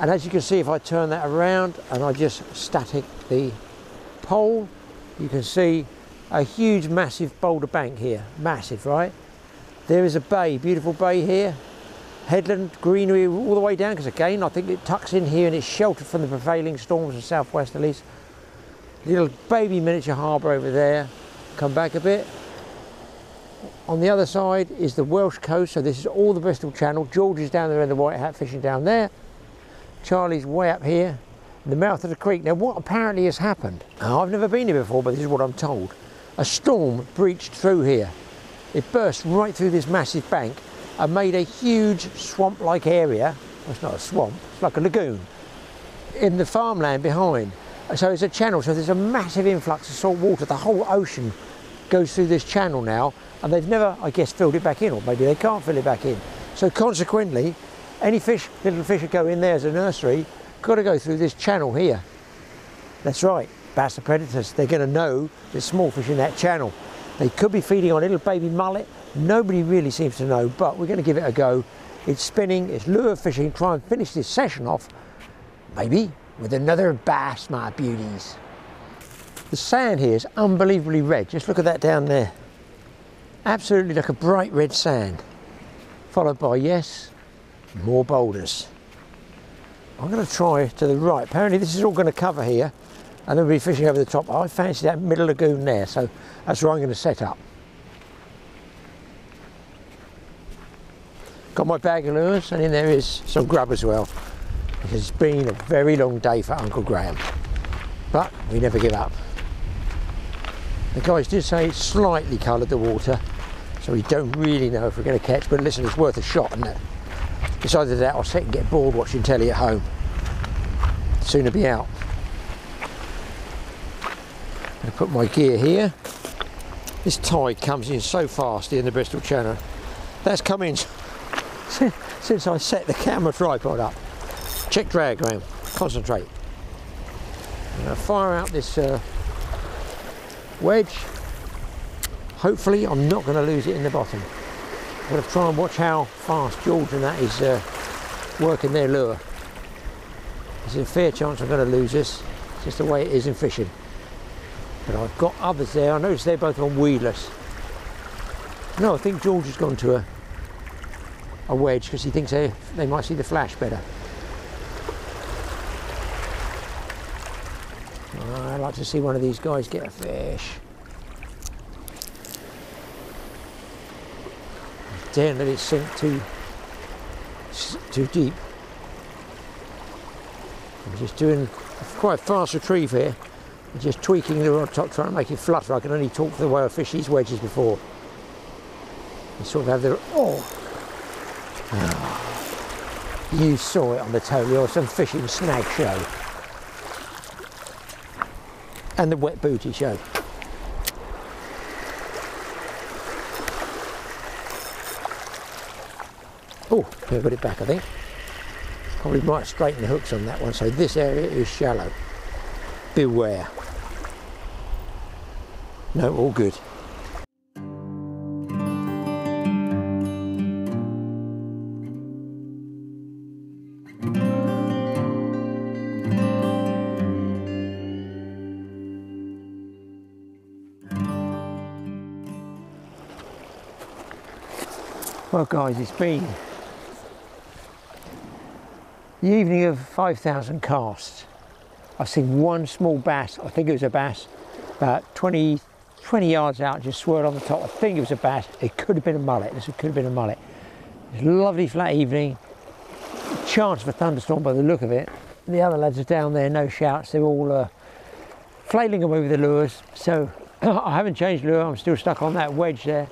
And as you can see, if I turn that around and I just static the pole, you can see a huge, massive boulder bank here. Massive, right? There is a bay, beautiful bay here. Headland, greenery all the way down, because again, I think it tucks in here and it's sheltered from the prevailing storms and southwesterlies. Little baby miniature harbour over there. Come back a bit. On the other side is the Welsh coast, so this is all the Bristol Channel. George is down there in the white hat fishing down there. Charlie's way up here, in the mouth of the creek. Now what apparently has happened, I've never been here before, but this is what I'm told. A storm breached through here. It burst right through this massive bank and made a huge swamp-like area. Well, it's not a swamp, it's like a lagoon in the farmland behind. So it's a channel, so there's a massive influx of salt water. The whole ocean goes through this channel now, and they've never, I guess, filled it back in, or maybe they can't fill it back in. So consequently, any fish, little fish that go in there as a nursery, got to go through this channel here. That's right, bass are predators. They're going to know there's small fish in that channel. They could be feeding on a little baby mullet. Nobody really seems to know, but we're going to give it a go. It's spinning, it's lure fishing, try and finish this session off, maybe with another bass, my beauties. The sand here is unbelievably red. Just look at that down there. Absolutely like a bright red sand. Followed by, yes, more boulders. I'm going to try to the right. Apparently this is all going to cover here and then we'll be fishing over the top. I fancy that middle lagoon there, so that's where I'm going to set up. Got my bag of lures and in there is some grub as well. It has been a very long day for Uncle Graham, but we never give up. The guys did say it's slightly coloured the water, so we don't really know if we're going to catch, but listen, it's worth a shot, isn't it? It's either that or sit and get bored watching telly at home. Sooner be out. I put my gear here. This tide comes in so fast in the Bristol Channel. That's come in since I set the camera tripod up. Check drag, Graham. Concentrate. I'm going to fire out this uh, wedge. Hopefully I'm not going to lose it in the bottom. I'm going to try and watch how fast George and that is uh, working their lure. There's a fair chance I'm going to lose this. It's just the way it is in fishing. But I've got others there. I notice they're both on weedless. No, I think George has gone to a, a wedge because he thinks they, they might see the flash better. I'd like to see one of these guys get a fish. Don't let it sink too too deep. I'm just doing quite a fast retrieve here. Just tweaking the rod top, trying to make it flutter. I can only talk the way I fish these wedges before. You sort of have the oh. oh. You saw it on the telly or some fishing snag show and the wet booty show. Oh, I got it back I think. Probably might straighten the hooks on that one, so this area is shallow. Beware. No, all good. Well guys, it's been the evening of 5,000 casts. I've seen one small bass, I think it was a bass, about 20, 20 yards out, just swirled on the top. I think it was a bass. It could have been a mullet. This could have been a mullet. It's a lovely flat evening. Chance of a thunderstorm by the look of it. The other lads are down there, no shouts. They're all uh, flailing away with the lures. So I haven't changed lure. I'm still stuck on that wedge there.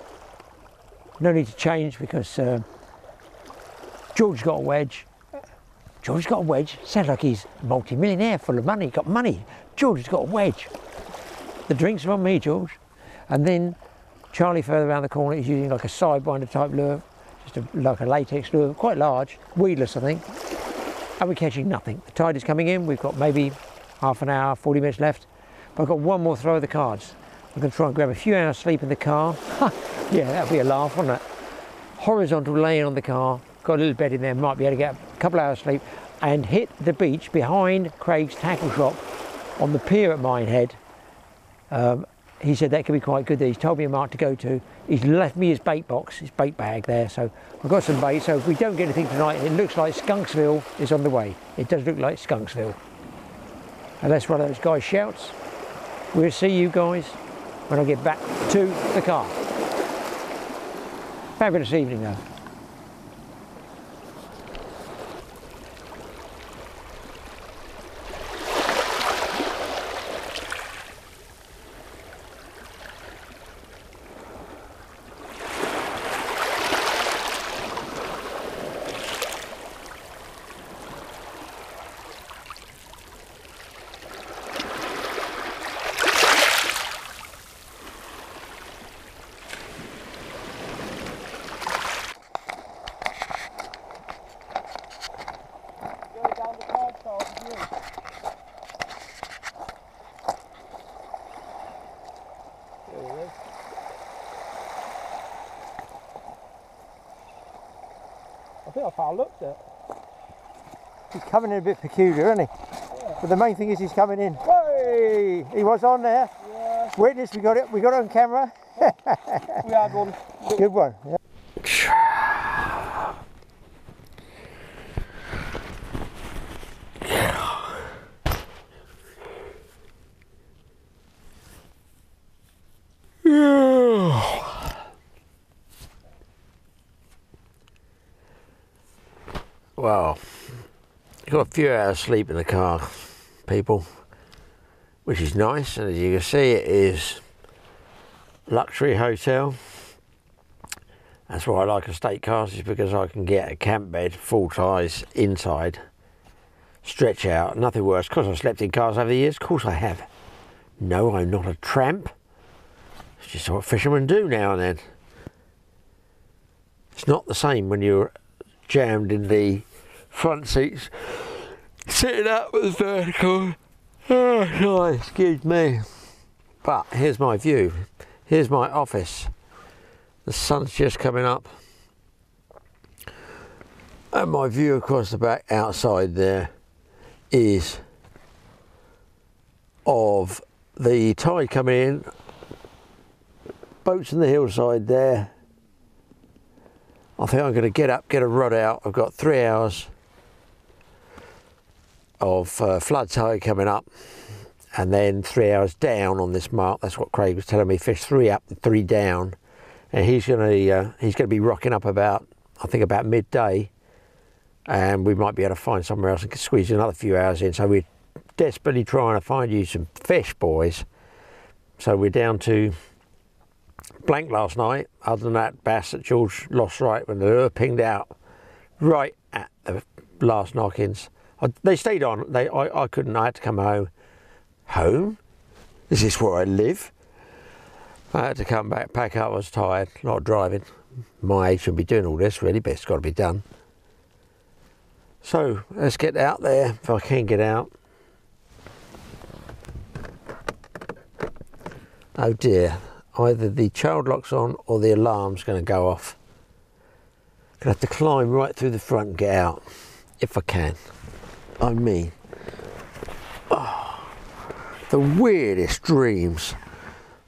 No need to change because uh, George's got a wedge. George's got a wedge. Sounds like he's a multi-millionaire, full of money. Got money. George's got a wedge. The drinks are on me, George. And then Charlie further around the corner is using like a sidewinder type lure, just a, like a latex lure, quite large, weedless I think. And we're catching nothing. The tide is coming in. We've got maybe half an hour, 40 minutes left. But I've got one more throw of the cards. I'm going to try and grab a few hours sleep in the car. yeah, that'd be a laugh, wouldn't it? Horizontal laying on the car, got a little bed in there, might be able to get a couple hours sleep and hit the beach behind Craig's tackle shop on the pier at Minehead. Um, he said that could be quite good. He's told me a mark to go to. He's left me his bait box, his bait bag there. So I've got some bait. So if we don't get anything tonight, it looks like Skunksville is on the way. It does look like Skunksville. Unless one of those guys shouts, we'll see you guys when I get back to the car. Fabulous evening though. I think I looked at. He's coming in a bit peculiar, isn't he? Yeah. But the main thing is he's coming in. Hey, he was on there. Yeah. Witness, we got it. We got it on camera. we had one. Good one. Yeah. Well, got a few hours sleep in the car, people, which is nice. And as you can see, it is luxury hotel. That's why I like estate cars, is because I can get a camp bed full size inside, stretch out, nothing worse. Because I've slept in cars over the years, of course I have. No, I'm not a tramp. It's just what fishermen do now and then. It's not the same when you're jammed in the front seats, sitting up with vertical. Oh, sorry, excuse me. But here's my view. Here's my office. The sun's just coming up. And my view across the back outside there is of the tide coming in, boats on the hillside there. I think I'm going to get up, get a rod out. I've got three hours of uh, flood tide coming up and then three hours down on this mark. That's what Craig was telling me. Fish three up, three down, and he's to uh, he's to be rocking up about I think about midday, and we might be able to find somewhere else and squeeze another few hours in. So we're desperately trying to find you some fish, boys. So we're down to blank last night. Other than that, bass that George lost right when the lure pinged out right at the last knockings. I, they stayed on. They, I, I couldn't. I had to come home. Home? This is where I live? I had to come back, pack up. I was tired, not driving. My age shouldn't be doing all this, really, but it's got to be done. So let's get out there if I can get out. Oh dear, either the child lock's on or the alarm's going to go off. Gonna have to climb right through the front and get out if I can on me. Oh, the weirdest dreams.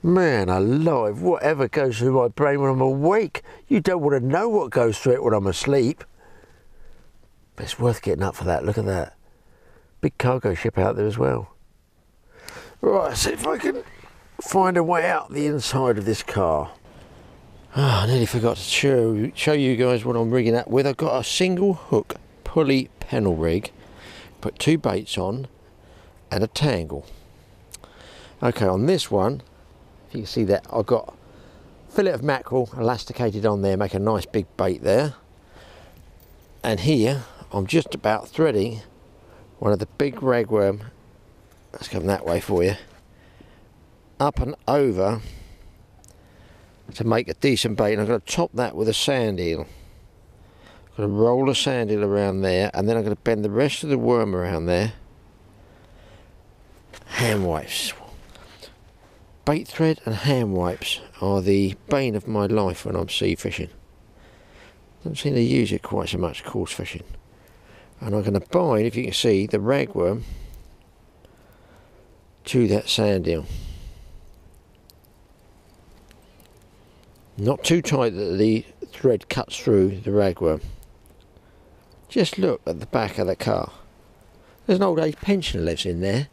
Man alive, whatever goes through my brain when I'm awake, you don't want to know what goes through it when I'm asleep. But it's worth getting up for that. Look at that. Big cargo ship out there as well. Right, see if I can find a way out the inside of this car. Ah, I nearly forgot to show, show you guys what I'm rigging up with. I've got a single hook pulley pennel rig, put two baits on, and a tangle. Okay, on this one, if you can see that, I've got fillet of mackerel elasticated on there, make a nice big bait there. And here, I'm just about threading one of the big ragworm, let's come that way for you, up and over to make a decent bait. And I'm going to top that with a sand eel. I'm going to roll a sand eel around there and then I'm going to bend the rest of the worm around there. Hand wipes. Bait thread and hand wipes are the bane of my life when I'm sea fishing. I don't seem to use it quite so much coarse fishing. And I'm going to bind, if you can see, the ragworm to that sand eel. Not too tight that the thread cuts through the ragworm. Just look at the back of the car. There's an old age pensioner lives in there.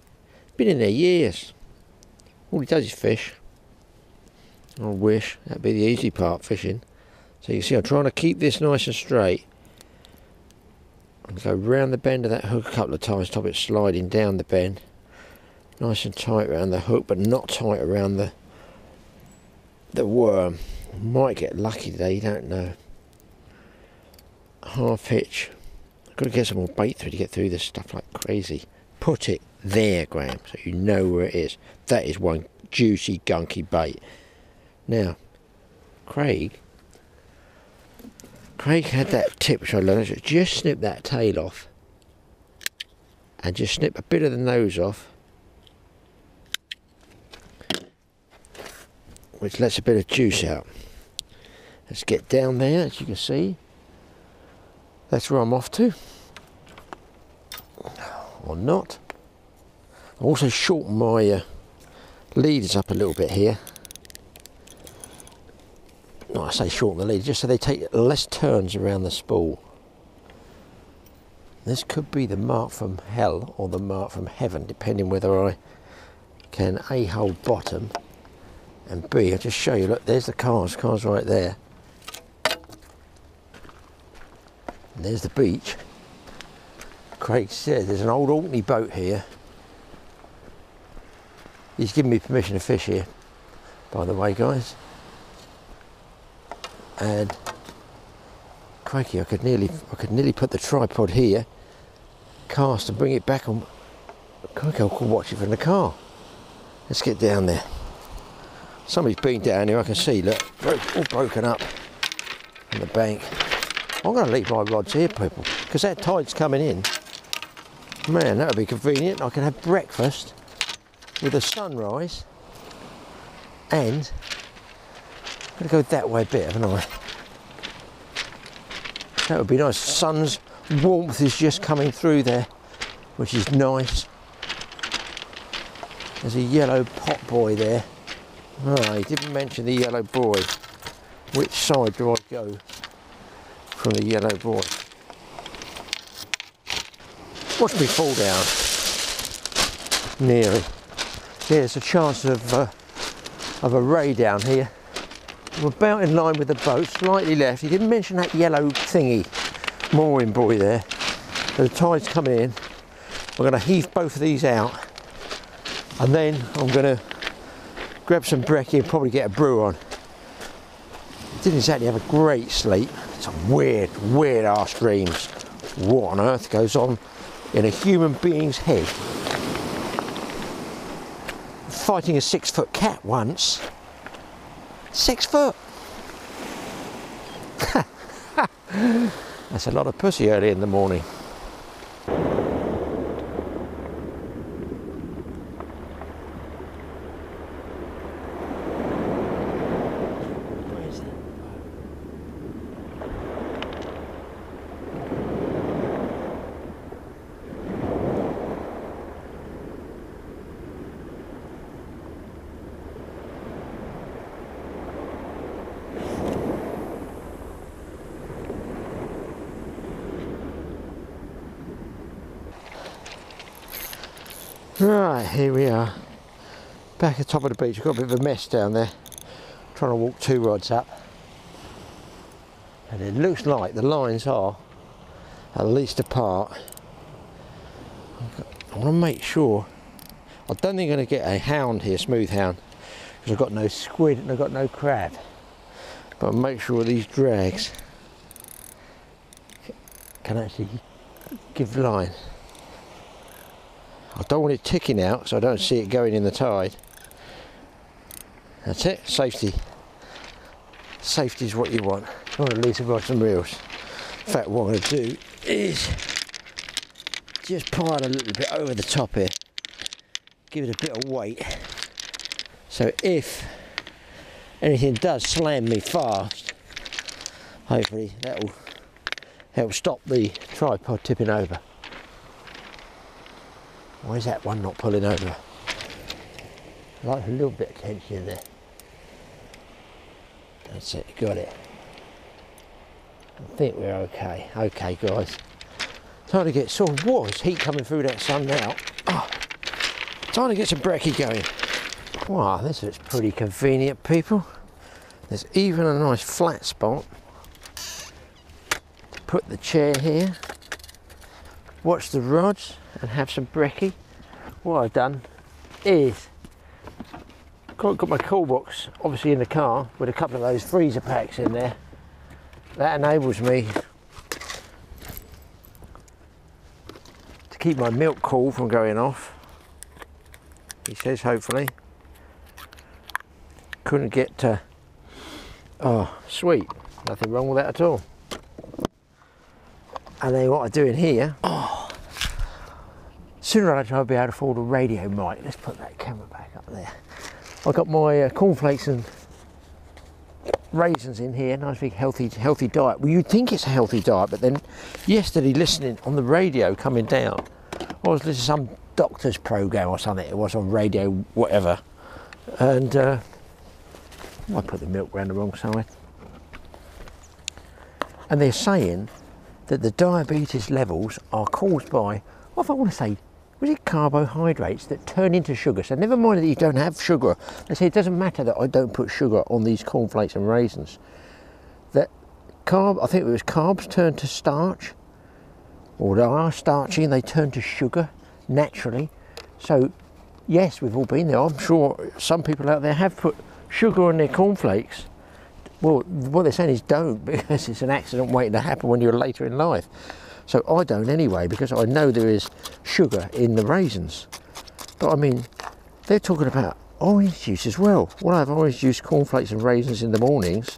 Been in there years. All he does is fish. I wish that'd be the easy part, fishing. So you see I'm trying to keep this nice and straight. And go round the bend of that hook a couple of times, stop it sliding down the bend. Nice and tight around the hook, but not tight around the the worm. Might get lucky today, you don't know. Half hitch. I've got to get some more bait through to get through this stuff like crazy. Put it there, Graham, so you know where it is. That is one juicy, gunky bait. Now, Craig, Craig had that tip which I learned. Just snip that tail off, and just snip a bit of the nose off, which lets a bit of juice out. Let's get down there, as you can see. That's where I'm off to, or not. I also shorten my uh, leaders up a little bit here. No, I say shorten the lead, just so they take less turns around the spool. This could be the mark from hell or the mark from heaven, depending whether I can A, hold bottom, and B, I'll just show you, look, there's the cars, cars right there. And there's the beach. Craig said there's an old Orkney boat here He's given me permission to fish here, by the way, guys. And crikey, I could nearly, I could nearly put the tripod here, cast and bring it back on. Crikey, I could watch it from the car. Let's get down there. Somebody's been down here. I can see. Look, all broken up on the bank. I'm going to leave my rods here, people, because that tide's coming in. Man, that would be convenient. I can have breakfast with a sunrise and I'm going to go that way a bit, haven't I? That would be nice. Sun's warmth is just coming through there, which is nice. There's a yellow pot buoy there. Oh, he didn't mention the yellow buoy. Which side do I go from the yellow buoy? Watch me fall down. Nearly there's a chance of, uh, of a ray down here. We're about in line with the boat, slightly left. He didn't mention that yellow thingy, mooring buoy there. The tide's coming in. We're going to heave both of these out and then I'm going to grab some brekkie and probably get a brew on. Didn't exactly have a great sleep. Some weird, weird ass dreams. What on earth goes on in a human being's head? fighting a six foot cat once. Six foot! That's a lot of pussy early in the morning. Right, here we are. Back at the top of the beach. I've got a bit of a mess down there. Trying to walk two rods up. And it looks like the lines are at least apart. I want to make sure. I don't think I'm going to get a hound here, smooth hound, because I've got no squid and I've got no crab. But I'll make sure these drags can actually give line. I don't want it ticking out so I don't see it going in the tide. That's it, safety. Safety is what you want. You want to the rods and reels. In fact, what I'm going to do is just pile a little bit over the top here. Give it a bit of weight. So if anything does slam me fast, hopefully that will help stop the tripod tipping over. Why is that one not pulling over? I like a little bit of tension there. That's it, got it. I think we're okay. Okay, guys. Time to get of water. heat coming through that sun now. Oh, time to get some brekkie going. Wow, this looks pretty convenient, people. There's even a nice flat spot. Put the chair here. Watch the rods and have some brekkie. What I've done is got, got my cool box obviously in the car with a couple of those freezer packs in there. That enables me to keep my milk cool from going off. He says hopefully. Couldn't get to, oh sweet, nothing wrong with that at all. And then what I do in here, oh, sooner or later I'll be able to afford a radio mic. Let's put that camera back up there. I've got my uh, cornflakes and raisins in here, nice big healthy healthy diet. Well, you'd think it's a healthy diet, but then yesterday listening on the radio coming down, I was listening to some doctor's program or something. It was on radio, whatever, and uh, I put the milk round the wrong side. And they're saying that the diabetes levels are caused by, if I want to say, was it carbohydrates that turn into sugar? So never mind that you don't have sugar. They say it doesn't matter that I don't put sugar on these cornflakes and raisins. That carb, I think it was carbs turn to starch, or they are starchy and they turn to sugar naturally. So yes, we've all been there. I'm sure some people out there have put sugar on their cornflakes. Well, what they're saying is don't because it's an accident waiting to happen when you're later in life. So I don't anyway because I know there is sugar in the raisins. But I mean, they're talking about orange juice as well. Well, I have orange juice, cornflakes and raisins in the mornings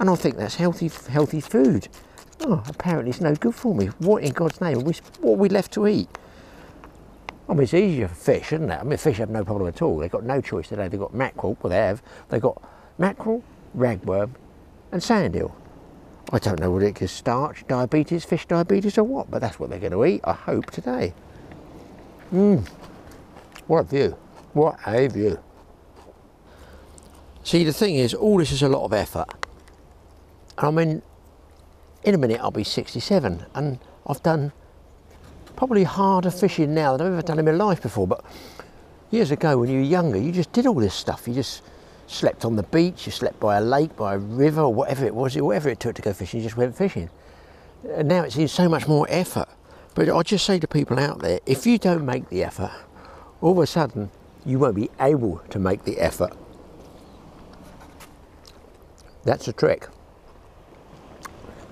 and I think that's healthy healthy food. Oh, apparently it's no good for me. What in God's name? What are we left to eat? I mean, it's easier for fish, isn't it? I mean, fish have no problem at all. They've got no choice today. They've got mackerel, well, they have. They've got mackerel, ragworm, and sand eel. I don't know what it is starch, diabetes, fish diabetes, or what, but that's what they're going to eat, I hope, today. Mmm. What a view. What a view. See, the thing is, all this is a lot of effort. And I mean, in a minute I'll be 67, and I've done probably harder fishing now than I've ever done in my life before. But years ago, when you were younger, you just did all this stuff. You just slept on the beach, you slept by a lake, by a river, or whatever it was, whatever it took to go fishing, you just went fishing. And now it seems so much more effort. But I just say to people out there, if you don't make the effort, all of a sudden you won't be able to make the effort. That's a trick.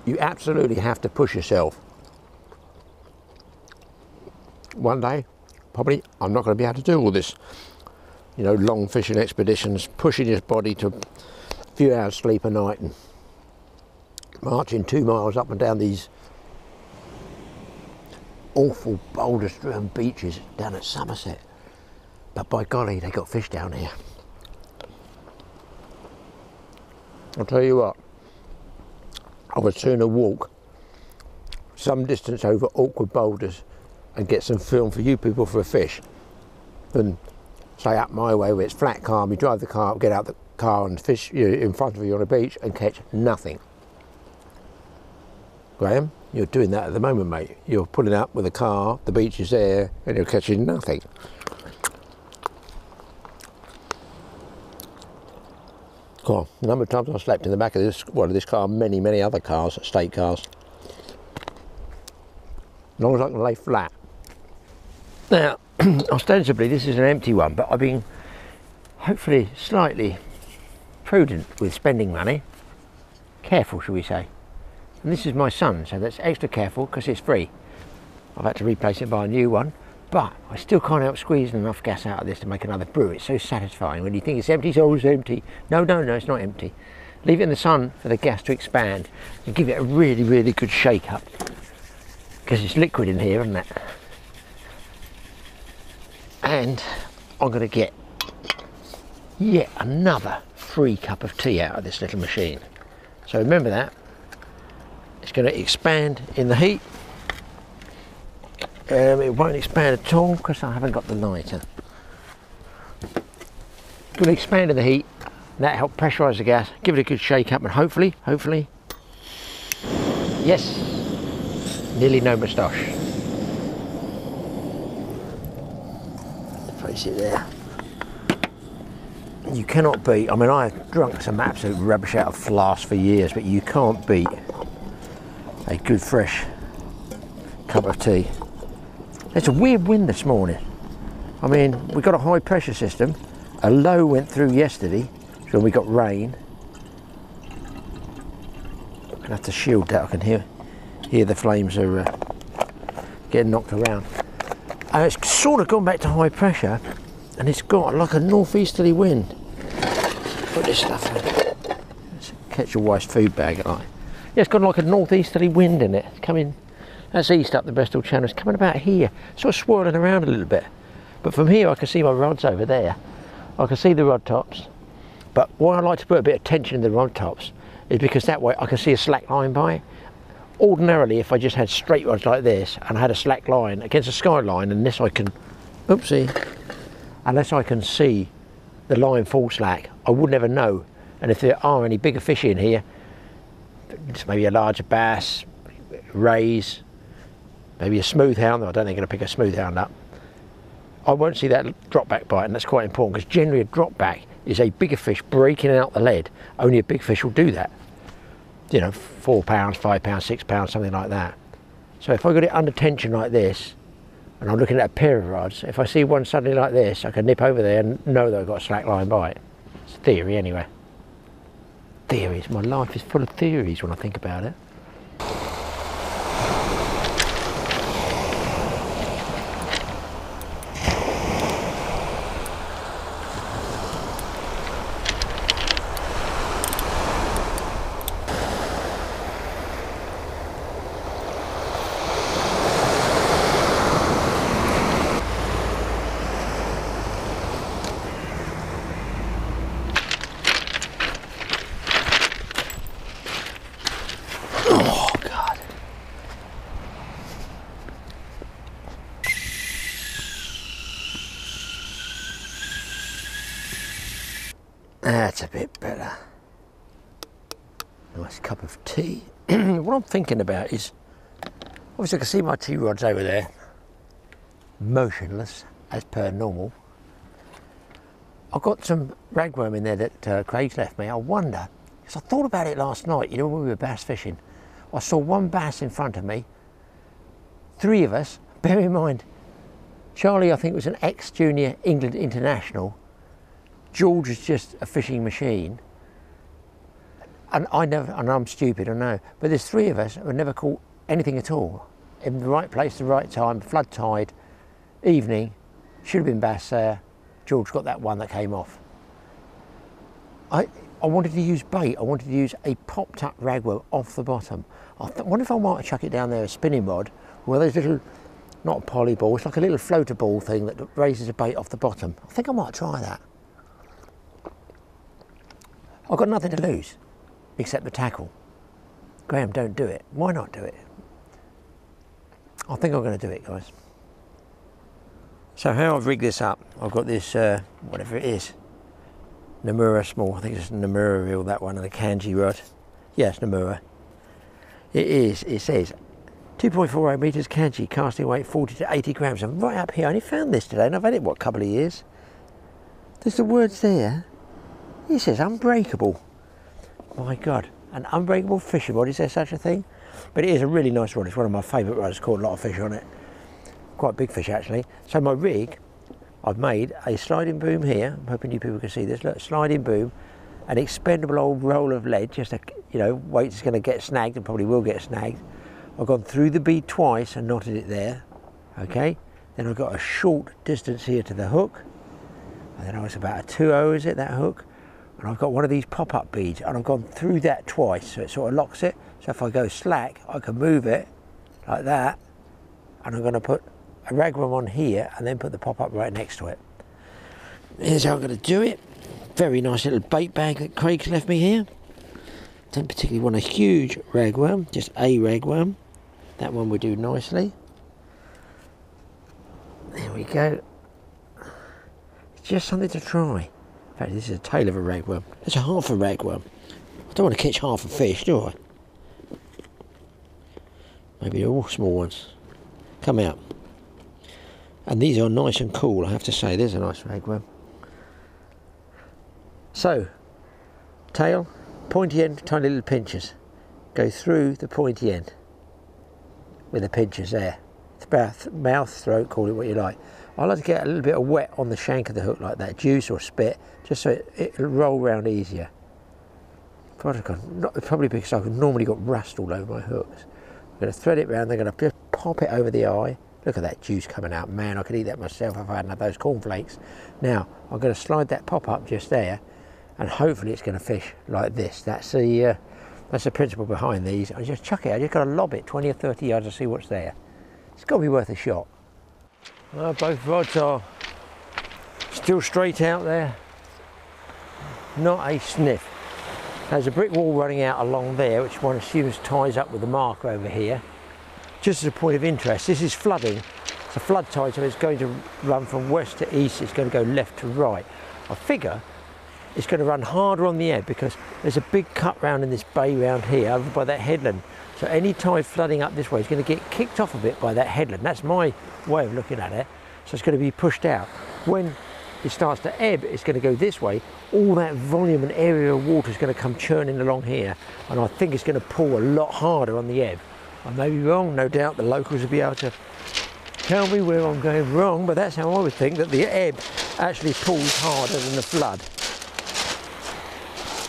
You absolutely have to push yourself. One day, probably, I'm not going to be able to do all this you know, long fishing expeditions, pushing his body to a few hours sleep a night and marching two miles up and down these awful boulder strewn beaches down at Somerset. But by golly, they got fish down here. I'll tell you what, I would sooner walk some distance over awkward boulders and get some film for you people for a fish than say up my way where it's flat calm, you drive the car get out the car and fish in front of you on a beach and catch nothing. Graham, you're doing that at the moment, mate. You're pulling up with a car, the beach is there, and you're catching nothing. God, the number of times I slept in the back of this well, this car, many, many other cars, state cars. As long as I can lay flat. Now, ostensibly this is an empty one, but I've been hopefully slightly prudent with spending money. Careful, shall we say. And this is my son, so that's extra careful because it's free. I've had to replace it by a new one, but I still can't help squeezing enough gas out of this to make another brew. It's so satisfying when you think it's empty, it's always empty. No, no, no, it's not empty. Leave it in the sun for the gas to expand and give it a really, really good shake up because it's liquid in here, isn't it? And I'm going to get yet another free cup of tea out of this little machine. So remember that. It's going to expand in the heat. Um, it won't expand at all because I haven't got the lighter. It's going to expand in the heat. That help pressurise the gas, give it a good shake up, and hopefully, hopefully, yes, nearly no moustache. It there. You cannot beat, I mean, I've drunk some absolute rubbish out of flasks for years, but you can't beat a good fresh cup of tea. It's a weird wind this morning. I mean, we've got a high pressure system. A low went through yesterday, so we got rain. I'm gonna have to shield that. I can hear hear the flames are uh, getting knocked around. And it's sort of gone back to high pressure, and it's got like a northeasterly wind. Put this stuff in. Let's catch your wife's food bag, like. Yeah, it's got like a northeasterly wind in it. It's coming. That's east up the Bristol Channel. It's coming about here, sort of swirling around a little bit. But from here, I can see my rods over there. I can see the rod tops. But why I like to put a bit of tension in the rod tops is because that way I can see a slack line by. Ordinarily, if I just had straight rods like this and I had a slack line against a skyline, and this I can, oopsie, unless I can see the line full slack, I would never know. And if there are any bigger fish in here, maybe a larger bass, rays, maybe a smooth hound, I don't think I'm going to pick a smooth hound up. I won't see that drop back bite, and that's quite important because generally a drop back is a bigger fish breaking out the lead. Only a big fish will do that. You know, four pounds, five pounds, six pounds, something like that. So if I got it under tension like this, and I'm looking at a pair of rods, if I see one suddenly like this, I can nip over there and know that I've got a slack line bite. It's theory anyway. Theories. My life is full of theories when I think about it. Oh God. That's a bit better. Nice cup of tea. what I'm thinking about is, obviously I can see my tea rods over there, motionless as per normal. I've got some ragworm in there that uh, Craig's left me. I wonder, because I thought about it last night, you know, when we were bass fishing. I saw one bass in front of me, three of us, bear in mind, Charlie I think was an ex-junior England international, George was just a fishing machine, and I never, and I'm stupid, I know, but there's three of us who never caught anything at all, in the right place, the right time, flood tide, evening, should have been bass there, George got that one that came off. I, I wanted to use bait. I wanted to use a popped up ragworm off the bottom. I wonder if I might chuck it down there, a spinning rod, where there's little, not a poly ball, it's like a little floater ball thing that raises a bait off the bottom. I think I might try that. I've got nothing to lose except the tackle. Graham, don't do it. Why not do it? I think I'm going to do it, guys. So how I've rigged this up, I've got this, uh, whatever it is, Nomura small, I think it's Nomura reel, that one, and the kanji rod. Yes, Nomura. It is, it says 2.48 metres kanji, casting weight 40 to 80 grams. I'm right up here, I only found this today, and I've had it, what, a couple of years? There's the words there. It says unbreakable. My God, an unbreakable fishing rod. Is there such a thing? But it is a really nice rod. It's one of my favourite rods. Caught a lot of fish on it. Quite big fish actually. So my rig, I've made a sliding boom here. I'm hoping you people can see this. Look, sliding boom, an expendable old roll of lead. Just a, you know, weight's going to get snagged and probably will get snagged. I've gone through the bead twice and knotted it there. Okay. Then I've got a short distance here to the hook. And then I was about a 2 is it, that hook? And I've got one of these pop-up beads and I've gone through that twice so it sort of locks it. So if I go slack, I can move it like that. And I'm going to put a ragworm on here and then put the pop-up right next to it. Here's how I'm going to do it. Very nice little bait bag that Craig's left me here. Don't particularly want a huge ragworm, just a ragworm. That one would do nicely. There we go. It's just something to try. Fact, this is a tail of a ragworm. That's a half a ragworm. I don't want to catch half a fish, do I? Maybe all small ones. Come out. And these are nice and cool, I have to say. There's a nice ragworm. So, tail, pointy end, tiny little pinchers. Go through the pointy end with the pinchers there. Mouth, mouth, throat, call it what you like. I like to get a little bit of wet on the shank of the hook like that, juice or spit, just so it, it'll roll round easier. Not, probably because I've normally got rust all over my hooks. I'm going to thread it round, they're going to just pop it over the eye. Look at that juice coming out. Man, I could eat that myself if I hadn't had those cornflakes. Now, I'm going to slide that pop up just there and hopefully it's going to fish like this. That's the, uh, that's the principle behind these. I just chuck it, I just got to lob it 20 or 30 yards to see what's there. It's got to be worth a shot. Well, both rods are still straight out there. Not a sniff. There's a brick wall running out along there, which one assumes ties up with the mark over here. Just as a point of interest, this is flooding. It's a flood tide, so it's going to run from west to east, it's going to go left to right. I figure it's going to run harder on the ebb because there's a big cut round in this bay round here over by that headland. So any tide flooding up this way is going to get kicked off a bit by that headland. That's my way of looking at it. So it's going to be pushed out. When it starts to ebb, it's going to go this way. All that volume and area of water is going to come churning along here. And I think it's going to pull a lot harder on the ebb. I may be wrong, no doubt the locals will be able to tell me where I'm going wrong, but that's how I would think that the ebb actually pulls harder than the flood.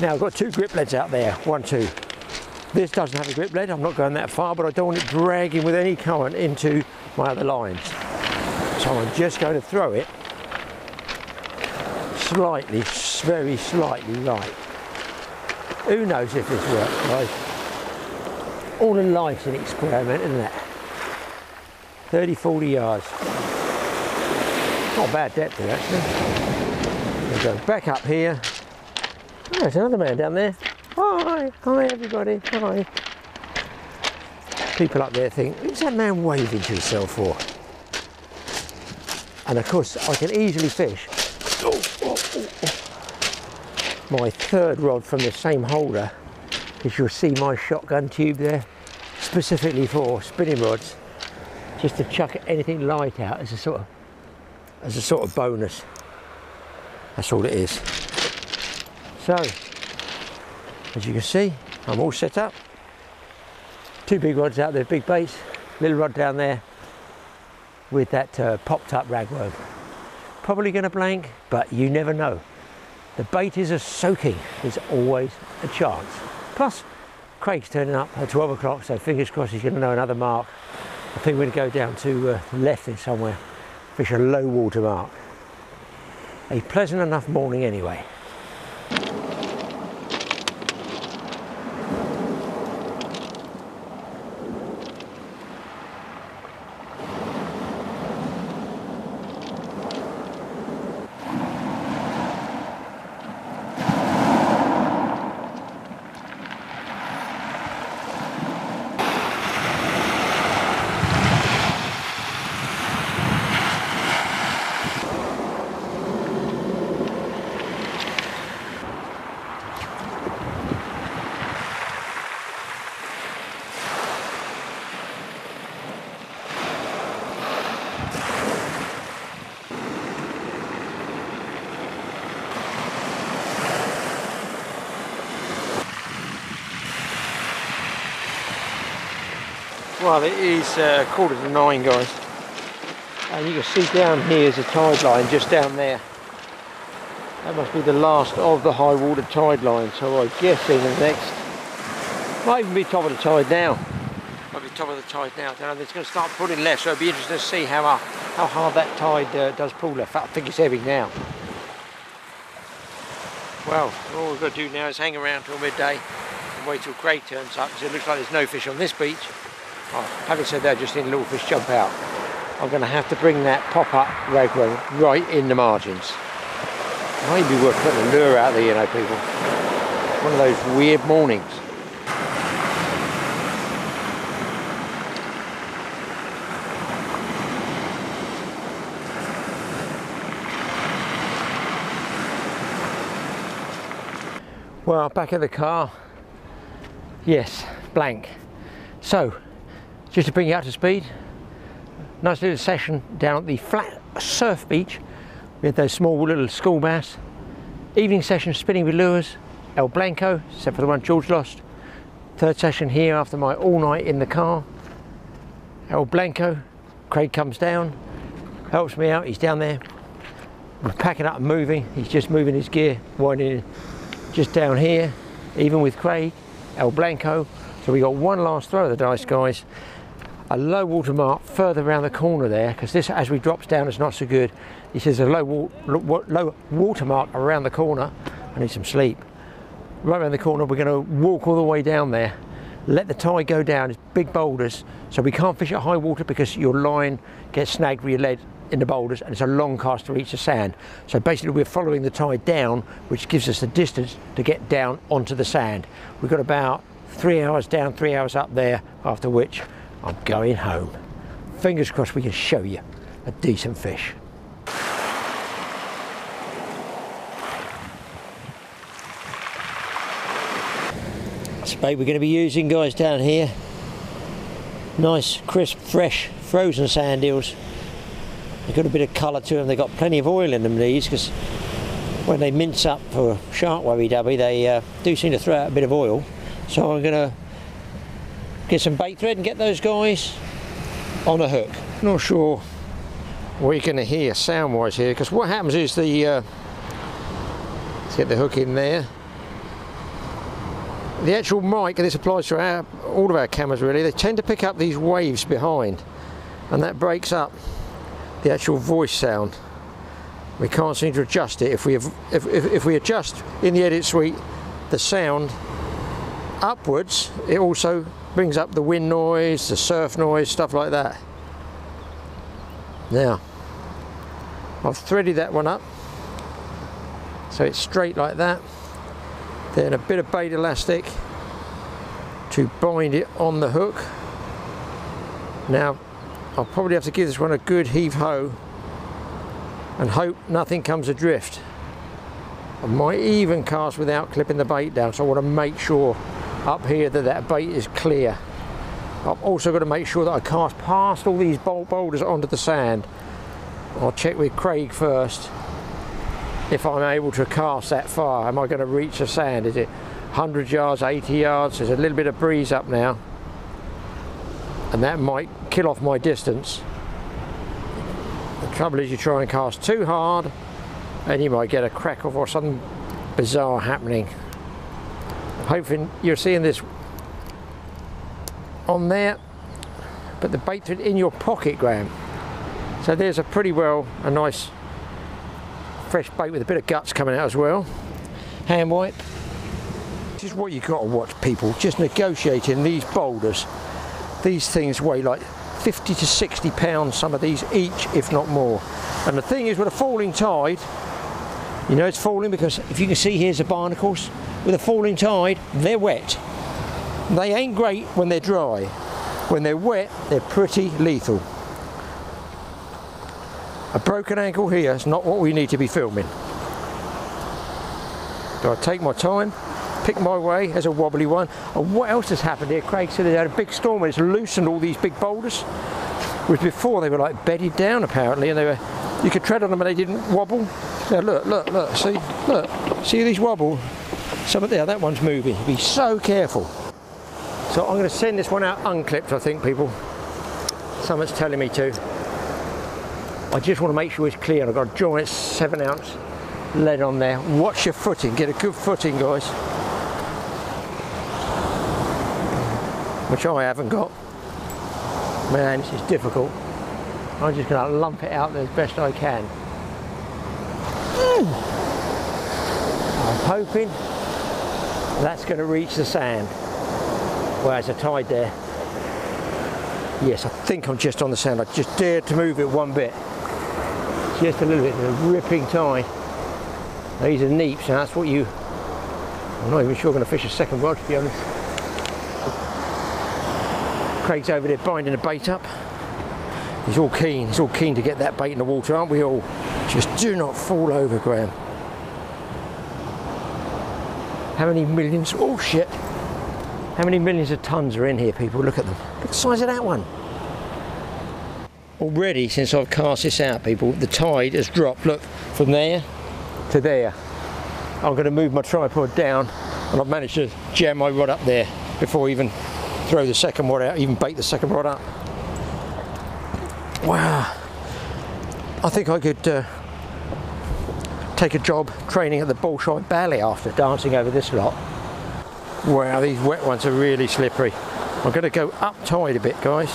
Now I've got two grip leads out there, one, two. This doesn't have a grip lead, I'm not going that far, but I don't want it dragging with any current into my other lines. So I'm just going to throw it slightly, very slightly light. Who knows if this works, guys? All in life's an experiment, isn't it? 30, 40 yards. Not bad depth here, actually. we go back up here. Oh, there's another man down there. Hi, hi everybody, hi. People up there think, who's that man waving to himself for? And of course, I can easily fish. My third rod from the same holder, as you'll see my shotgun tube there, specifically for spinning rods, just to chuck anything light out as a sort of as a sort of bonus. That's all it is. So, as you can see, I'm all set up. Two big rods out there, big baits, little rod down there, with that uh, popped up ragworm. Probably going to blank, but you never know. The bait is a soaking. There's always a chance. Plus, Craig's turning up at 12 o'clock, so fingers crossed he's going to know another mark. I think we're going to go down to uh, left there somewhere, fish a low water mark. A pleasant enough morning anyway. Well, it is uh, quarter to nine, guys. And you can see down here is a tide line, just down there. That must be the last of the high water tide line. So I guess in the next, might even be top of the tide now. Might be top of the tide now. Down it's going to start pulling left, so it'll be interesting to see how uh, how hard that tide uh, does pull left. I think it's heavy now. Well, all we've got to do now is hang around till midday and wait till Craig turns up because it looks like there's no fish on this beach. Oh, having said that, just seen little fish jump out. I'm going to have to bring that pop-up ragworm right in the margins. Might be worth putting a lure out there, you know, people. One of those weird mornings. Well, back at the car. Yes, blank. So, just to bring you up to speed, nice little session down at the flat surf beach had those small little school bass. Evening session spinning with lures, El Blanco, except for the one George lost. Third session here after my all night in the car. El Blanco, Craig comes down, helps me out, he's down there. We're packing up and moving, he's just moving his gear, winding just down here, even with Craig, El Blanco. So we got one last throw of the dice, guys. A low water mark further around the corner there, because this, as we drops down, is not so good. He says a low, wa low water mark around the corner. I need some sleep. Right around the corner, we're going to walk all the way down there, let the tide go down. It's big boulders, so we can't fish at high water because your line gets snagged with your lead in the boulders and it's a long cast to reach the sand. So basically we're following the tide down, which gives us the distance to get down onto the sand. We've got about three hours down, three hours up there, after which I'm going home. Fingers crossed we can show you a decent fish. bait we're going to be using guys down here nice crisp fresh frozen sand eels they've got a bit of colour to them they've got plenty of oil in them these because when they mince up for shark rubby dubby they uh, do seem to throw out a bit of oil so I'm going to get some bait thread and get those guys on a hook not sure what you're going to hear sound wise here because what happens is the uh, let's get the hook in there the actual mic, and this applies to our, all of our cameras really, they tend to pick up these waves behind and that breaks up the actual voice sound. We can't seem to adjust it. If we, have, if, if, if we adjust in the edit suite the sound upwards, it also brings up the wind noise, the surf noise, stuff like that. Now, I've threaded that one up so it's straight like that. Then a bit of bait elastic to bind it on the hook. Now I'll probably have to give this one a good heave ho and hope nothing comes adrift. I might even cast without clipping the bait down so I want to make sure up here that that bait is clear I've also got to make sure that I cast past all these boulders onto the sand I'll check with Craig first if I'm able to cast that far. Am I going to reach the sand? Is it 100 yards, 80 yards? There's a little bit of breeze up now. And that might kill off my distance. The trouble is you try and cast too hard and you might get a crack off or something bizarre happening. Hoping you're seeing this on there, but the bait in your pocket, Graham. So there's a pretty well, a nice fresh bait with a bit of guts coming out as well. Hand wipe. This is what you've got to watch people, just negotiating these boulders. These things weigh like 50 to 60 pounds, some of these each, if not more. And the thing is with a falling tide, you know it's falling because if you can see here's the barnacles, with a falling tide, they're wet. They ain't great when they're dry. When they're wet, they're pretty lethal. A broken ankle here is not what we need to be filming. So I take my time, pick my way as a wobbly one. And what else has happened here? Craig said they had a big storm and it's loosened all these big boulders. Whereas before they were like bedded down apparently and they were you could tread on them and they didn't wobble. Now look, look, look, see, look, see these wobble? Some of there, that one's moving. Be so careful. So I'm going to send this one out unclipped, I think, people. Someone's telling me to. I just want to make sure it's clear. I've got a giant seven ounce lead on there. Watch your footing, get a good footing, guys. Which I haven't got. Man, is difficult. I'm just going to lump it out there as best I can. I'm hoping that's going to reach the sand. Well, there's a tide there. Yes, I think I'm just on the sand. I just dared to move it one bit. Just a little bit. A ripping tide. These are neaps, and that's what you. I'm not even sure I'm going to fish a second rod, to be honest. Craig's over there binding the bait up. He's all keen. He's all keen to get that bait in the water, aren't we all? Just do not fall over, Graham. How many millions? Oh shit! How many millions of tons are in here, people? Look at them. Look at the size of that one. Already, since I've cast this out, people, the tide has dropped. Look, from there to there. I'm going to move my tripod down, and I've managed to jam my rod up there before I even throw the second rod out, even bait the second rod up. Wow. I think I could uh, take a job training at the Bolshoi Ballet after dancing over this lot. Wow, these wet ones are really slippery. I'm going to go up tide a bit, guys.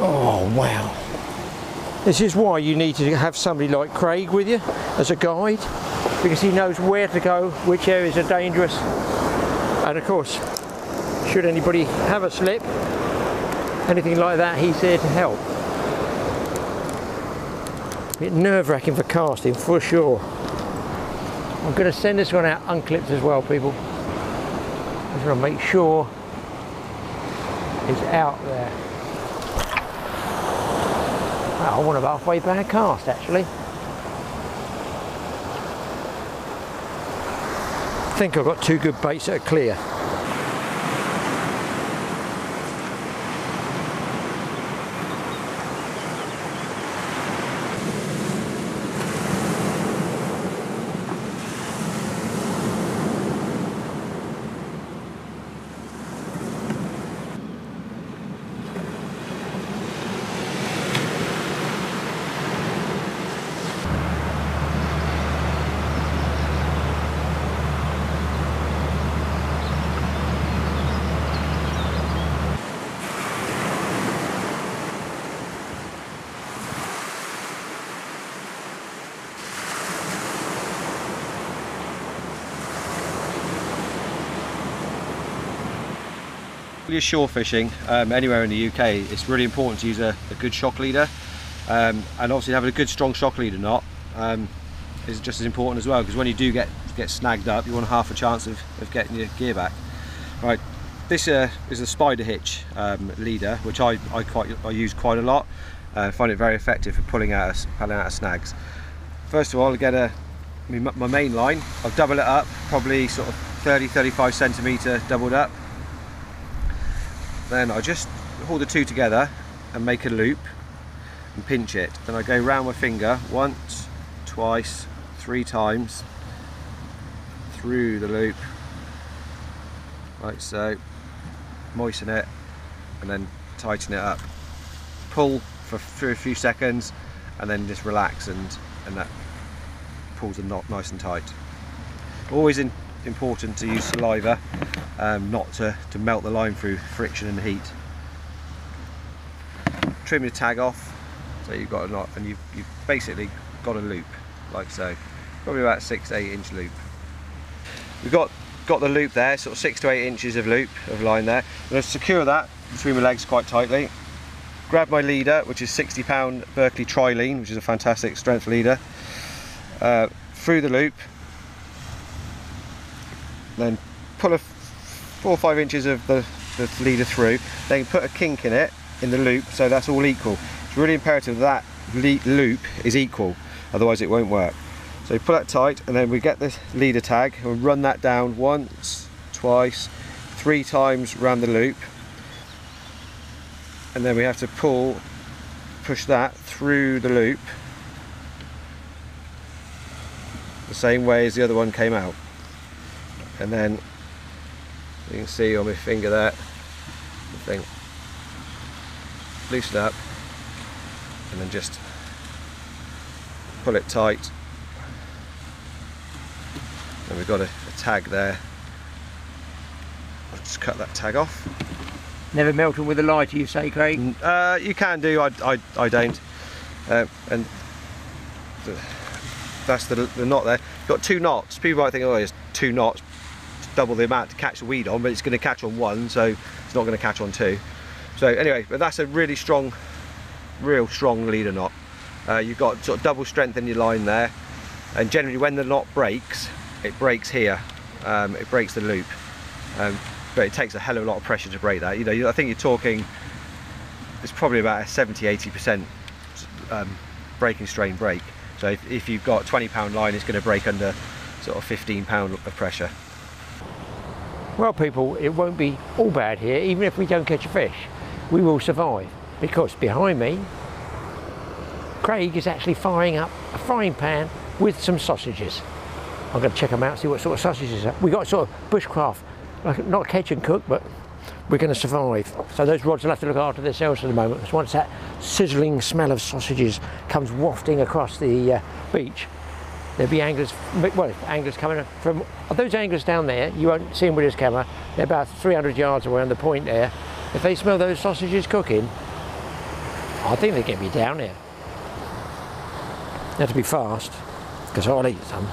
Oh, wow. This is why you need to have somebody like Craig with you as a guide because he knows where to go, which areas are dangerous. And of course, should anybody have a slip, anything like that, he's there to help. Bit nerve-wracking for casting, for sure. I'm going to send this one out unclipped as well, people. I just want to make sure it's out there. I want a halfway bad cast, actually. I think I've got two good baits that are clear. You're shore fishing um, anywhere in the UK, it's really important to use a, a good shock leader, um, and obviously having a good strong shock leader knot um, is just as important as well. Because when you do get get snagged up, you want half a chance of, of getting your gear back. Right, this uh, is a spider hitch um, leader, which I, I quite I use quite a lot. I uh, find it very effective for pulling out pulling out of snags. First of all, I get a my main line. I'll double it up, probably sort of 30-35 centimeter doubled up then I just hold the two together and make a loop and pinch it. Then I go round my finger once twice three times through the loop like so. Moisten it and then tighten it up. Pull for, for a few seconds and then just relax and and that pulls the knot nice and tight. Always in important to use saliva um, not to, to melt the line through friction and heat. Trim your tag off so you've got a knot and you've, you've basically got a loop like so. Probably about six to eight inch loop. We've got got the loop there sort of six to eight inches of loop of line there. I'm going to secure that between my legs quite tightly. Grab my leader which is 60 pound Berkley Trilene which is a fantastic strength leader uh, through the loop then pull a four or five inches of the, the leader through then put a kink in it in the loop so that's all equal. It's really imperative that loop is equal otherwise it won't work. So pull that tight and then we get the leader tag and run that down once twice three times around the loop. And then we have to pull push that through the loop the same way as the other one came out and then you can see on my finger there the thing. Loosen up and then just pull it tight. And we've got a, a tag there. I'll just cut that tag off. Never melted with a lighter, you say, Craig? Uh, you can do, I, I, I don't. Uh, and the, that's the, the knot there. Got two knots. People might think, oh, it's two knots, double the amount to catch the weed on, but it's going to catch on one, so it's not going to catch on two. So anyway, but that's a really strong, real strong leader knot. Uh, you've got sort of double strength in your line there, and generally when the knot breaks, it breaks here. Um, it breaks the loop. Um, but it takes a hell of a lot of pressure to break that. You know, I think you're talking, it's probably about a 70, 80% um, breaking strain break. So if, if you've got 20 pound line, it's going to break under sort of 15 pound of pressure. Well, people, it won't be all bad here. Even if we don't catch a fish, we will survive. Because behind me, Craig is actually firing up a frying pan with some sausages. I'm going to check them out, see what sort of sausages are. We got sort of bushcraft, like not catch and cook, but we're going to survive. So those rods will have to look after themselves for the moment. Because once that sizzling smell of sausages comes wafting across the uh, beach, there'll be anglers, well, anglers coming from, those anglers down there, you won't see them with this camera, they're about 300 yards away on the point there. If they smell those sausages cooking, I think they're going to be down here. They have to be fast, because I'll eat some.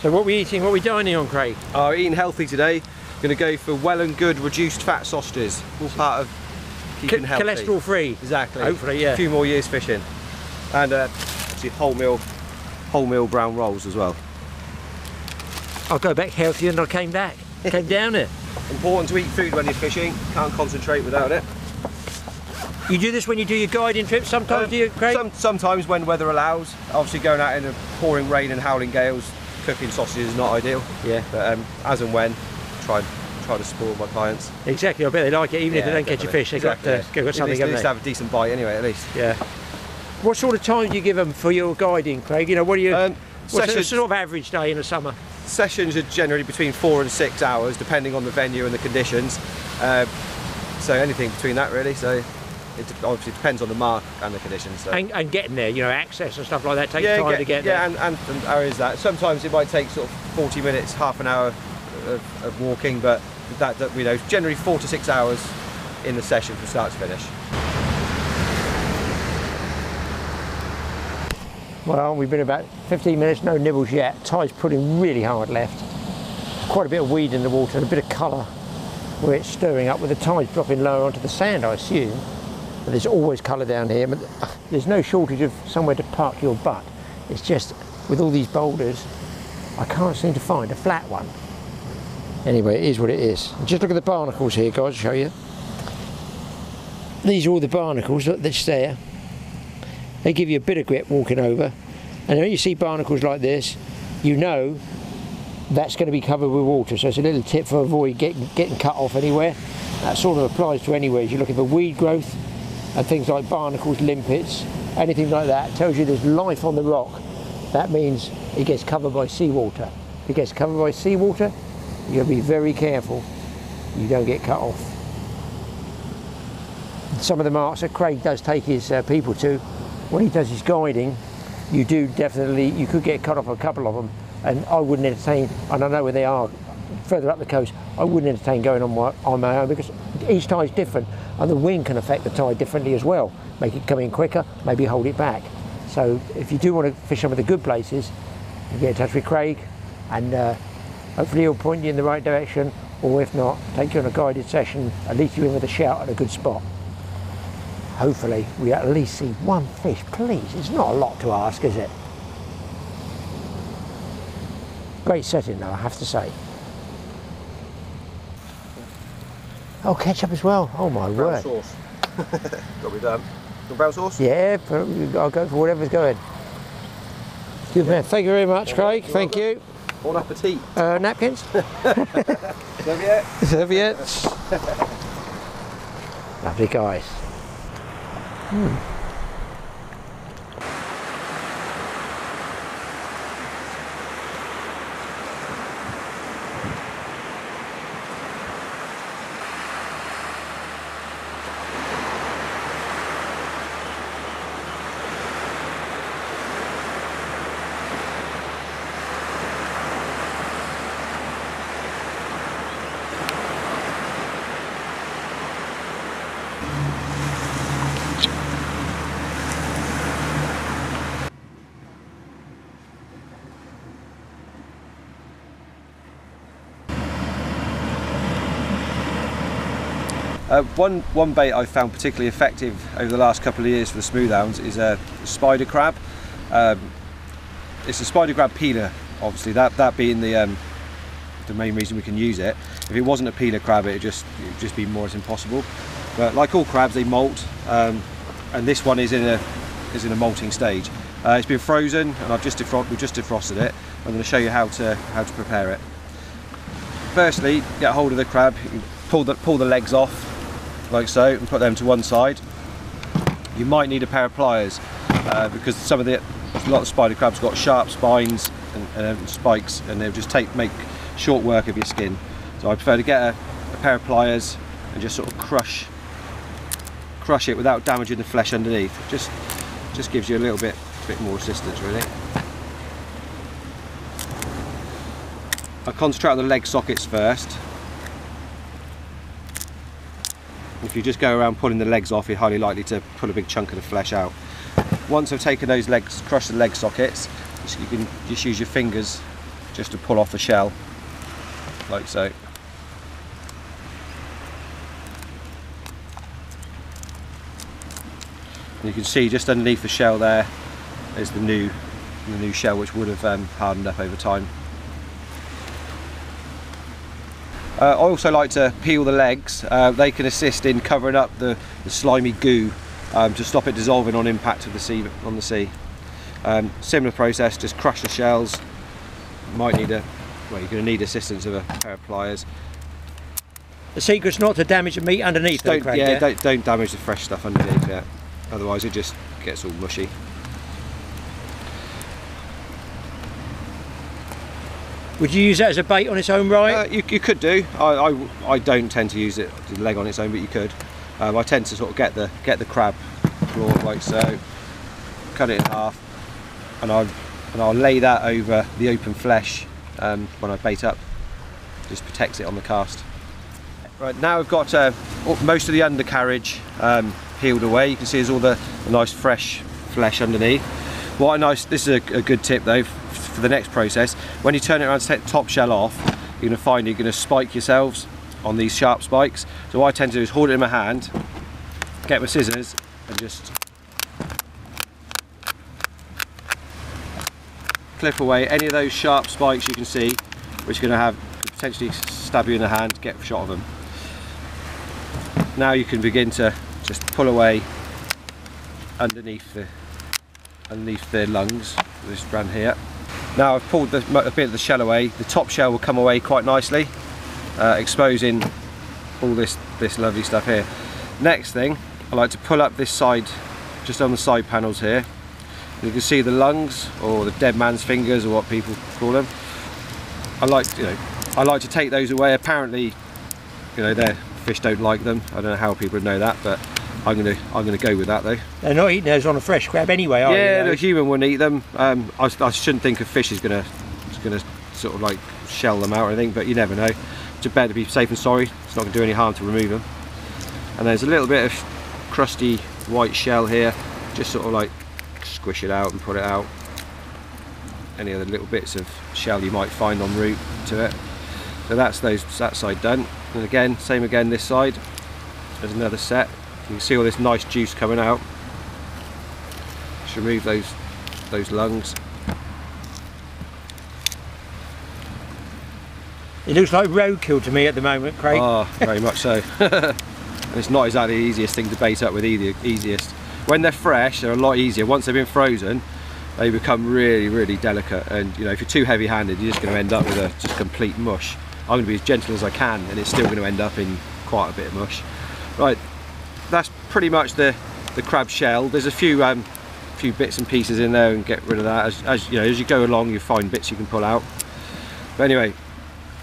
So what are we eating, what are we dining on, Craig? Oh, eating healthy today. Going to go for well and good reduced fat sausages. All part of keeping healthy. Cholesterol free. Exactly. Hopefully, yeah. A few more years fishing. And uh, obviously wholemeal, wholemeal brown rolls as well. I'll go back healthier than I came back. Came down here. Important to eat food when you're fishing. Can't concentrate without it. You do this when you do your guiding trips sometimes, Um, do you, Craig? Some, sometimes when weather allows. Obviously going out in a pouring rain and howling gales, cooking sausages is not ideal. Yeah. But um, as and when, try try to spoil my clients. Exactly, I bet they like it, even if they don't catch a fish, they've Exactly, got, yeah. they've got At something, least, at least have a decent bite anyway, at least. Yeah. What sort of time do you give them for your guiding, Craig? You know, what do you, Um, what's sessions, sort of average day in the summer? sessions are generally between four and six hours, depending on the venue and the conditions. Uh, so anything between that really. So it obviously depends on the mark and the conditions. So. And, and getting there, you know, access and stuff like that takes yeah, time get- to get yeah, there. and, and, and how is that? Sometimes it might take sort of 40 minutes, half an hour of, of walking, but that, that you know, generally four to six hours in the session from start to finish. Well, we've been about 15 minutes, no nibbles yet. Tide's putting really hard left. Quite a bit of weed in the water and a bit of colour where it's stirring up with the tide dropping lower onto the sand, I assume. But there's always colour down here. But there's no shortage of somewhere to park your butt. It's just with all these boulders, I can't seem to find a flat one. Anyway, it is what it is. Just look at the barnacles here, guys, I'll show you. These are all the barnacles, that's there. They give you a bit of grip walking over. And when you see barnacles like this, you know that's going to be covered with water. So it's a little tip for avoid getting, getting cut off anywhere. That sort of applies to anywhere. If You're looking for weed growth and things like barnacles, limpets, anything like that. tells you there's life on the rock. That means it gets covered by seawater. If it gets covered by seawater, you've got to be very careful you don't get cut off. Some of the marks that Craig does take his uh, people to, when he does his guiding, you do definitely, you could get cut off a couple of them, and I wouldn't entertain, and I know where they are further up the coast, I wouldn't entertain going on my, on my own because each tide is different, and the wind can affect the tide differently as well. Make it come in quicker, maybe hold it back. So if you do want to fish some of the good places, you get in touch with Craig, and uh, hopefully he'll point you in the right direction, or if not, take you on a guided session, at least you in with a shout at a good spot hopefully we at least see one fish, please. It's not a lot to ask, is it? Great setting though, I have to say. Oh, ketchup as well. Oh my Brown word. sauce. Got to be done. Brown sauce? Yeah, I'll go for whatever's going. Good man. Thank you very much, Craig. Thank you. Bon appetit. Uh, napkins? Serviette. Serviettes. Lovely guys. Hmm. Uh, one one bait I've found particularly effective over the last couple of years for the smoothhounds is a spider crab. Um, it's a spider crab peeler, obviously. That that being the um, the main reason we can use it. If it wasn't a peeler crab, it'd just it'd just be more as impossible. But like all crabs, they molt, um, and this one is in a is in a molting stage. Uh, it's been frozen, and I've just defro we've just defrosted it. I'm going to show you how to how to prepare it. Firstly, get hold of the crab, pull the pull the legs off, like so, and put them to one side. You might need a pair of pliers uh, because some of the a lot of spider crabs got sharp spines and, and spikes, and they'll just take make short work of your skin. So I prefer to get a, a pair of pliers and just sort of crush crush it without damaging the flesh underneath. Just just gives you a little bit bit more resistance really. I concentrate on the leg sockets first. If you just go around pulling the legs off, you're highly likely to pull a big chunk of the flesh out. Once I've taken those legs, crushed the leg sockets, you can just use your fingers just to pull off the shell, like so. And you can see just underneath the shell there is the new, the new shell which would have um, hardened up over time. Uh, I also like to peel the legs. Uh, they can assist in covering up the, the slimy goo um, to stop it dissolving on impact of the sea on the sea. Um, similar process, just crush the shells. Might need a well, you're going to need assistance of a pair of pliers. The secret's not to damage the meat underneath. Don't, Craig, yeah, yeah, Don't, don't damage the fresh stuff underneath yet. Otherwise, it just gets all mushy. Would you use that as a bait on its own right? Uh, you, you could do. I, I, I don't tend to use it the leg on its own, but you could. Um, I tend to sort of get the get the crab raw like so, cut it in half, and I and I'll lay that over the open flesh um, when I bait up. Just protects it on the cast. Right now we've got uh, most of the undercarriage um, peeled away. You can see there's all the, the nice fresh flesh underneath. What a nice, this is a, a, good tip though for the next process. When you turn it around to take the top shell off, you're going to find you're going to spike yourselves on these sharp spikes. So what I tend to do is hold it in my hand, get my scissors and just clip away any of those sharp spikes you can see which are going to have potentially stab you in the hand, get a shot of them. Now you can begin to just pull away underneath the underneath the lungs, this strand here. Now I've pulled the, a bit of the shell away, the top shell will come away quite nicely, uh, exposing all this, this lovely stuff here. Next thing, I like to pull up this side, just on the side panels here. You can see the lungs, or the dead man's fingers, or what people call them. I like, you know, I like to take those away. Apparently, you know, their fish don't like them. I don't know how people know that, but I'm gonna I'm gonna go with that though. They're not eating those on a fresh crab anyway, are yeah, they? the human wouldn't eat them. Um, I, I, shouldn't think a fish is gonna is gonna sort of like shell them out or anything, but you never know. It's better to be safe and sorry. It's not gonna do any harm to remove them. And there's a little bit of crusty white shell here. Just sort of like squish it out and put it out. Any other little bits of shell you might find en route to it. So that's those that side done. And again, same again this side. There's another set. You can see all this nice juice coming out. Just remove those those lungs. It looks like roadkill to me at the moment, Craig. Oh, very much so. and it's not exactly the easiest thing to bait up with either. Easiest. When they're fresh, they're a lot easier. Once they've been frozen, they become really, really delicate. And you know, if you're too heavy-handed, you're just going to end up with a just complete mush. I'm going to be as gentle as I can, and it's still going to end up in quite a bit of mush. Right, that's pretty much the the crab shell. There's a few um, few bits and pieces in there, and get rid of that. As, as you know, as you go along, you find bits you can pull out. But anyway,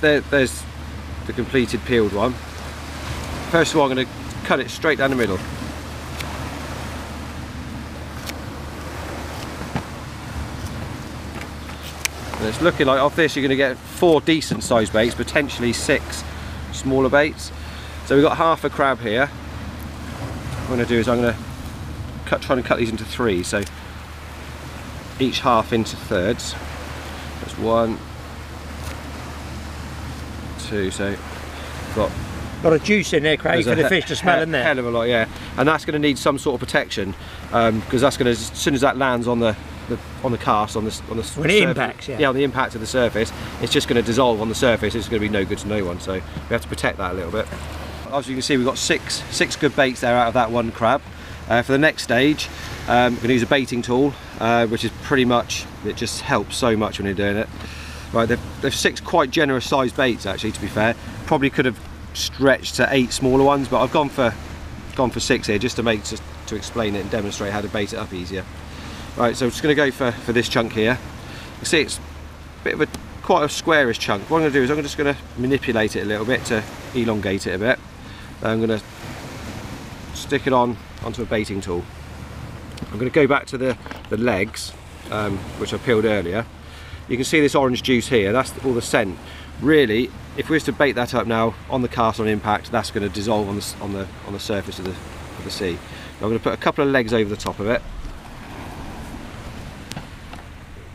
there, there's the completed peeled one. First of all, I'm going to cut it straight down the middle. And it's looking like off this you're going to get four decent sized baits, potentially six smaller baits. So we've got half a crab here. What I'm going to do is I'm going to cut, try and cut these into three. So each half into thirds. That's one, two. So got A lot of juice in there, Craig, for the fish to smell in there. Hell of a lot, yeah. And that's going to need some sort of protection um, because that's going to, as soon as that lands on the, the on the cast on the on the When it surface- impacts, yeah. on the impact of the surface, it's just going to dissolve on the surface. It's going to be no good to no one. So we have to protect that a little bit. As you can see, we've got six six good baits there out of that one crab. Uh, for the next stage, um, we're going to use a baiting tool, uh, which is pretty much it just helps so much when you're doing it. Right, they've, they've six quite generous sized baits actually. To be fair, probably could have stretched to eight smaller ones, but I've gone for gone for six here just to make just to explain it and demonstrate how to bait it up easier. Right, so I'm just going to go for for this chunk here. You see, it's a bit of a quite a squarish chunk. What I'm going to do is I'm just going to manipulate it a little bit to elongate it a bit. I'm going to stick it on onto a baiting tool. I'm going to go back to the the legs, um, which I peeled earlier. You can see this orange juice here. That's all the scent. Really, if we was to bait that up now on the cast on impact, that's going to dissolve on the on the on the surface of the of the sea. I'm going to put a couple of legs over the top of it.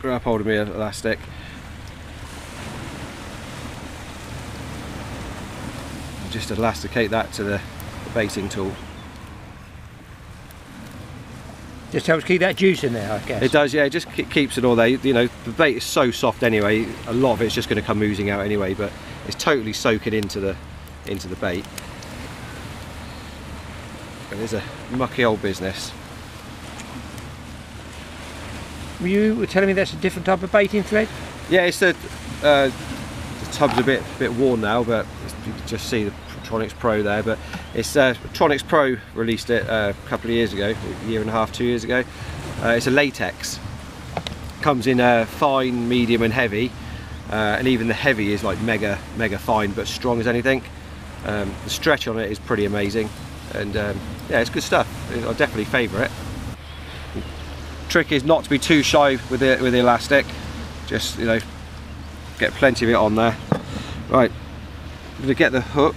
Grab hold of me elastic. Just elasticate that to the, the baiting tool. Just helps keep that juice in there, I guess. It does, yeah. It just keeps it all there. You know, the bait is so soft anyway. A lot of it's just going to come oozing out anyway, but it's totally soaking into the into the bait. It is a mucky old business. You were telling me that's a different type of baiting thread? Yeah, it's the uh, the tub's a bit bit worn now, but you can just see the Tronix Pro there. But it's uh, Tronix Pro released it uh, a couple of years ago, a year and a half, two years ago. Uh, it's a latex. Comes in uh, fine, medium, and heavy, and even the heavy is like mega mega fine, but strong as anything. Um, the stretch on it is pretty amazing, and um, yeah, it's good stuff. I definitely favour it. Trick is not to be too shy with the with the elastic. Just you know, get plenty of it on there. Right, I'm going to get the hook,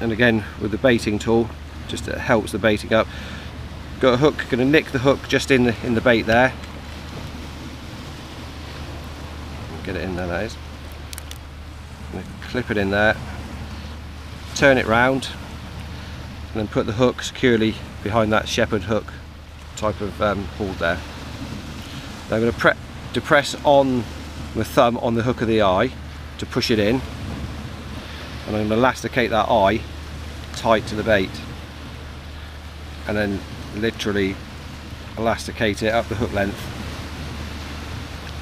and again with the baiting tool, just it helps the baiting up. Got a hook, going to nick the hook just in the in the bait there. Get it in there, that is. Clip it in there, turn it round, and then put the hook securely behind that shepherd hook type of um, hold there. Now I'm going to pre- depress on the thumb on the hook of the eye to push it in, and I'm going to elasticate that eye tight to the bait, and then literally elasticate it up the hook length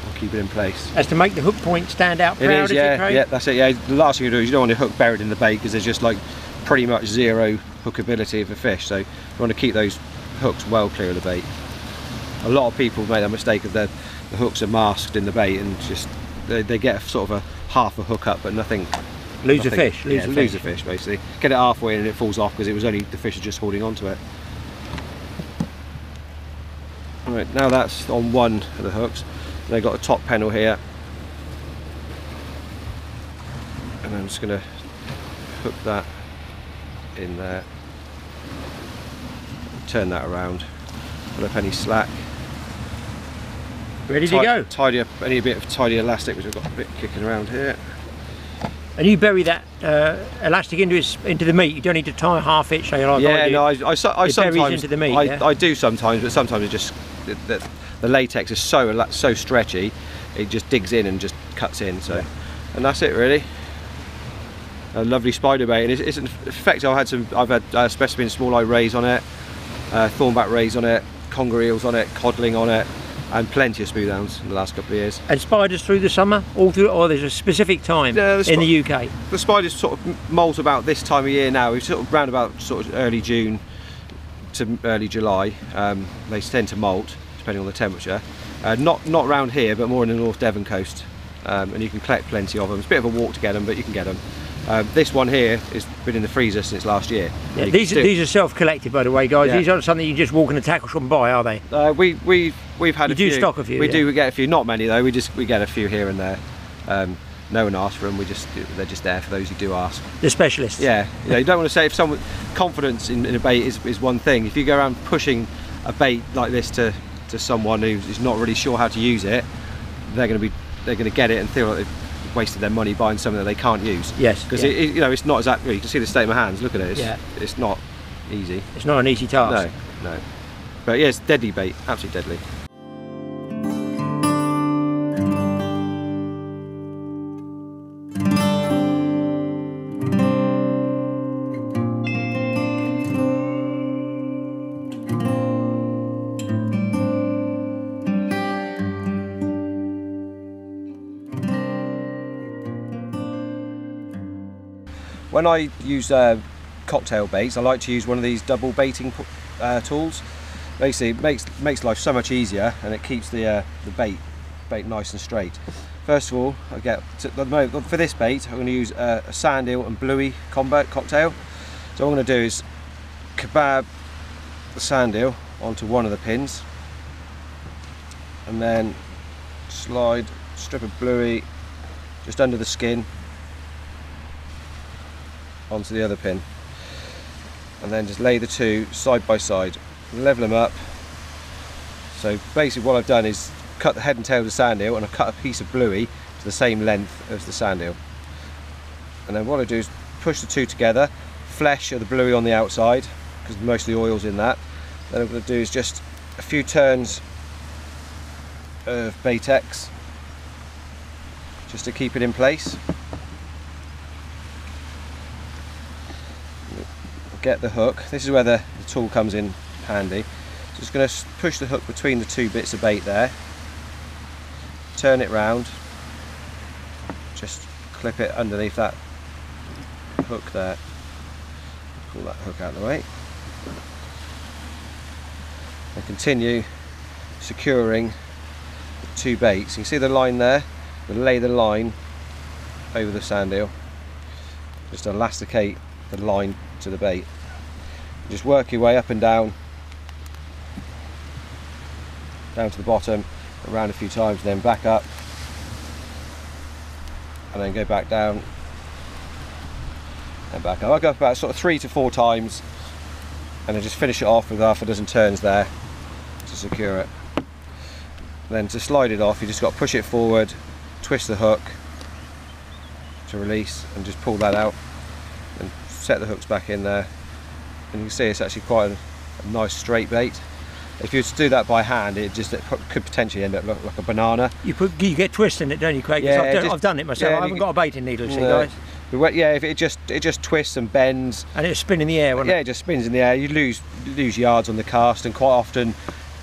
and keep it in place. As to make the hook point stand out It proud, is, is yeah, it, yeah, that's it. Yeah, the last thing you do is you don't want your hook buried in the bait because there's just like pretty much zero hookability of the fish. So you want to keep those hooks well clear of the bait. A lot of people make that mistake of the, the hooks are masked in the bait and just they, they get a sort of a half a hook up, but nothing. Lose a fish. Lose yeah, a lose fish. a fish basically. Get it halfway and it falls off because it was only the fish are just holding onto it. Right, now that's on one of the hooks. And I've got a top panel here. And I'm just going to hook that in there. Turn that around. Put up any slack. Ready to go. Tidy up any bit of tidy elastic which I've got a bit kicking around here. And you bury that uh, elastic into his, into the meat. You don't need to tie half it, so you're like I yeah, do. no, I, I, I It buries sometimes into the meat, I, yeah? I do sometimes, but sometimes it just the, the, latex is so so stretchy, it just digs in and just cuts in. So, and that's it really. A lovely spider bait, and it's, it's effective. I've had some, I've had uh, specimen small eye rays on it, uh, thornback rays on it, conger eels on it, codling on it, and plenty of smooth hounds in the last couple of years. And spiders through the summer, all through, or there's a specific time the in the UK. the spiders sort of molt about this time of year now. We're sort of round about sort of early June to early July. Um, they tend to molt depending on the temperature. Uh, not not round here, but more in the North Devon coast. Um, and you can collect plenty of them. It's a bit of a walk to get them, but you can get them. Um, this one here has been in the freezer since last year. Yeah, these, still- these are self-collected, by the way, guys. Yeah. These aren't something you just walk in a tackle shop and buy, are they? Uh, we we we've had You a do few. stock a few, We yeah. do. We get a few. Not many though. We just we get a few here and there. Um, no one asks for them. We just they're just there for those who do ask. The specialists. Yeah, you, know, you don't want to say if someone confidence in, in a bait is, is one thing. If you go around pushing a bait like this to, to someone who's, who's not really sure how to use it, they're going to be they're going to get it and feel like they've wasted their money buying something that they can't use. Yes, Because yeah. you know it's not exactly. You can see the state of my hands. Look at it. It's, Yeah. it's not easy. It's not an easy task. No, no. But yeah, it's deadly bait. Absolutely deadly. I use uh, cocktail baits, I like to use one of these double baiting uh, tools. Basically, it makes makes life so much easier, and it keeps the uh, the bait bait nice and straight. First of all, I get for this bait. I'm going to use uh, a sand eel and bluey combo cocktail. So what I'm going to do is kebab the sand eel onto one of the pins, and then slide strip of bluey just under the skin onto the other pin. And then just lay the two side by side level them up. So basically what I've done is cut the head and tail of the sand eel and I've cut a piece of bluey to the same length as the sand eel and then what I do is push the two together flesh of the bluey on the outside because most of the oil's in that. Then I'm going to do is just a few turns of Batex just to keep it in place get the hook. This is where the, the tool comes in handy. Just going to push the hook between the two bits of bait there. Turn it round. Just clip it underneath that hook there. Pull that hook out of the way. And continue securing the two baits. You can see the line there. We'll lay the line over the sand eel. Just elasticate the line to the bait. Just work your way up and down, down to the bottom, around a few times, then back up, and then go back down, and back up. I go about sort of three to four times, and then just finish it off with half a dozen turns there to secure it. Then to slide it off, you just got to push it forward, twist the hook to release, and just pull that out set the hooks back in there and you can see it's actually quite a, a nice straight bait if you were to do that by hand it just it could potentially end up look like a banana You put you get twist in it, don't you, Craig? Yeah, I've, done, just- I've done it myself. yeah, I haven't got a baiting needle, see, No. guys. But yeah if it just it just twists and bends And it'll spin in the air, yeah it? it just spins in the air you lose lose yards on the cast and quite often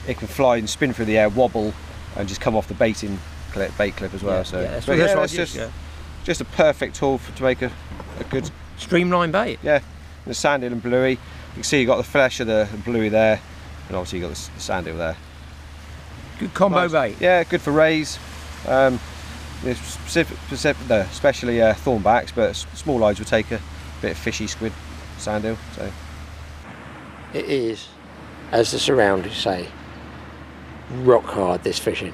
it can fly and spin through the air wobble and just come off the baiting clip bait clip as well Yeah, so yeah, that's, but yeah, that's just just a perfect tool for, to make a, a good Streamline bait. yeah the sand eel and bluey you can see you got the flesh of the bluey there and obviously you got the s- sand eel there Good combo Nice. bait. Yeah, good for rays. Um, there's specific, specific, no, especially uh, thornbacks, but small eyes will take a bit of fishy squid sand eel. So It is, as the surroundings say, rock hard this fishing.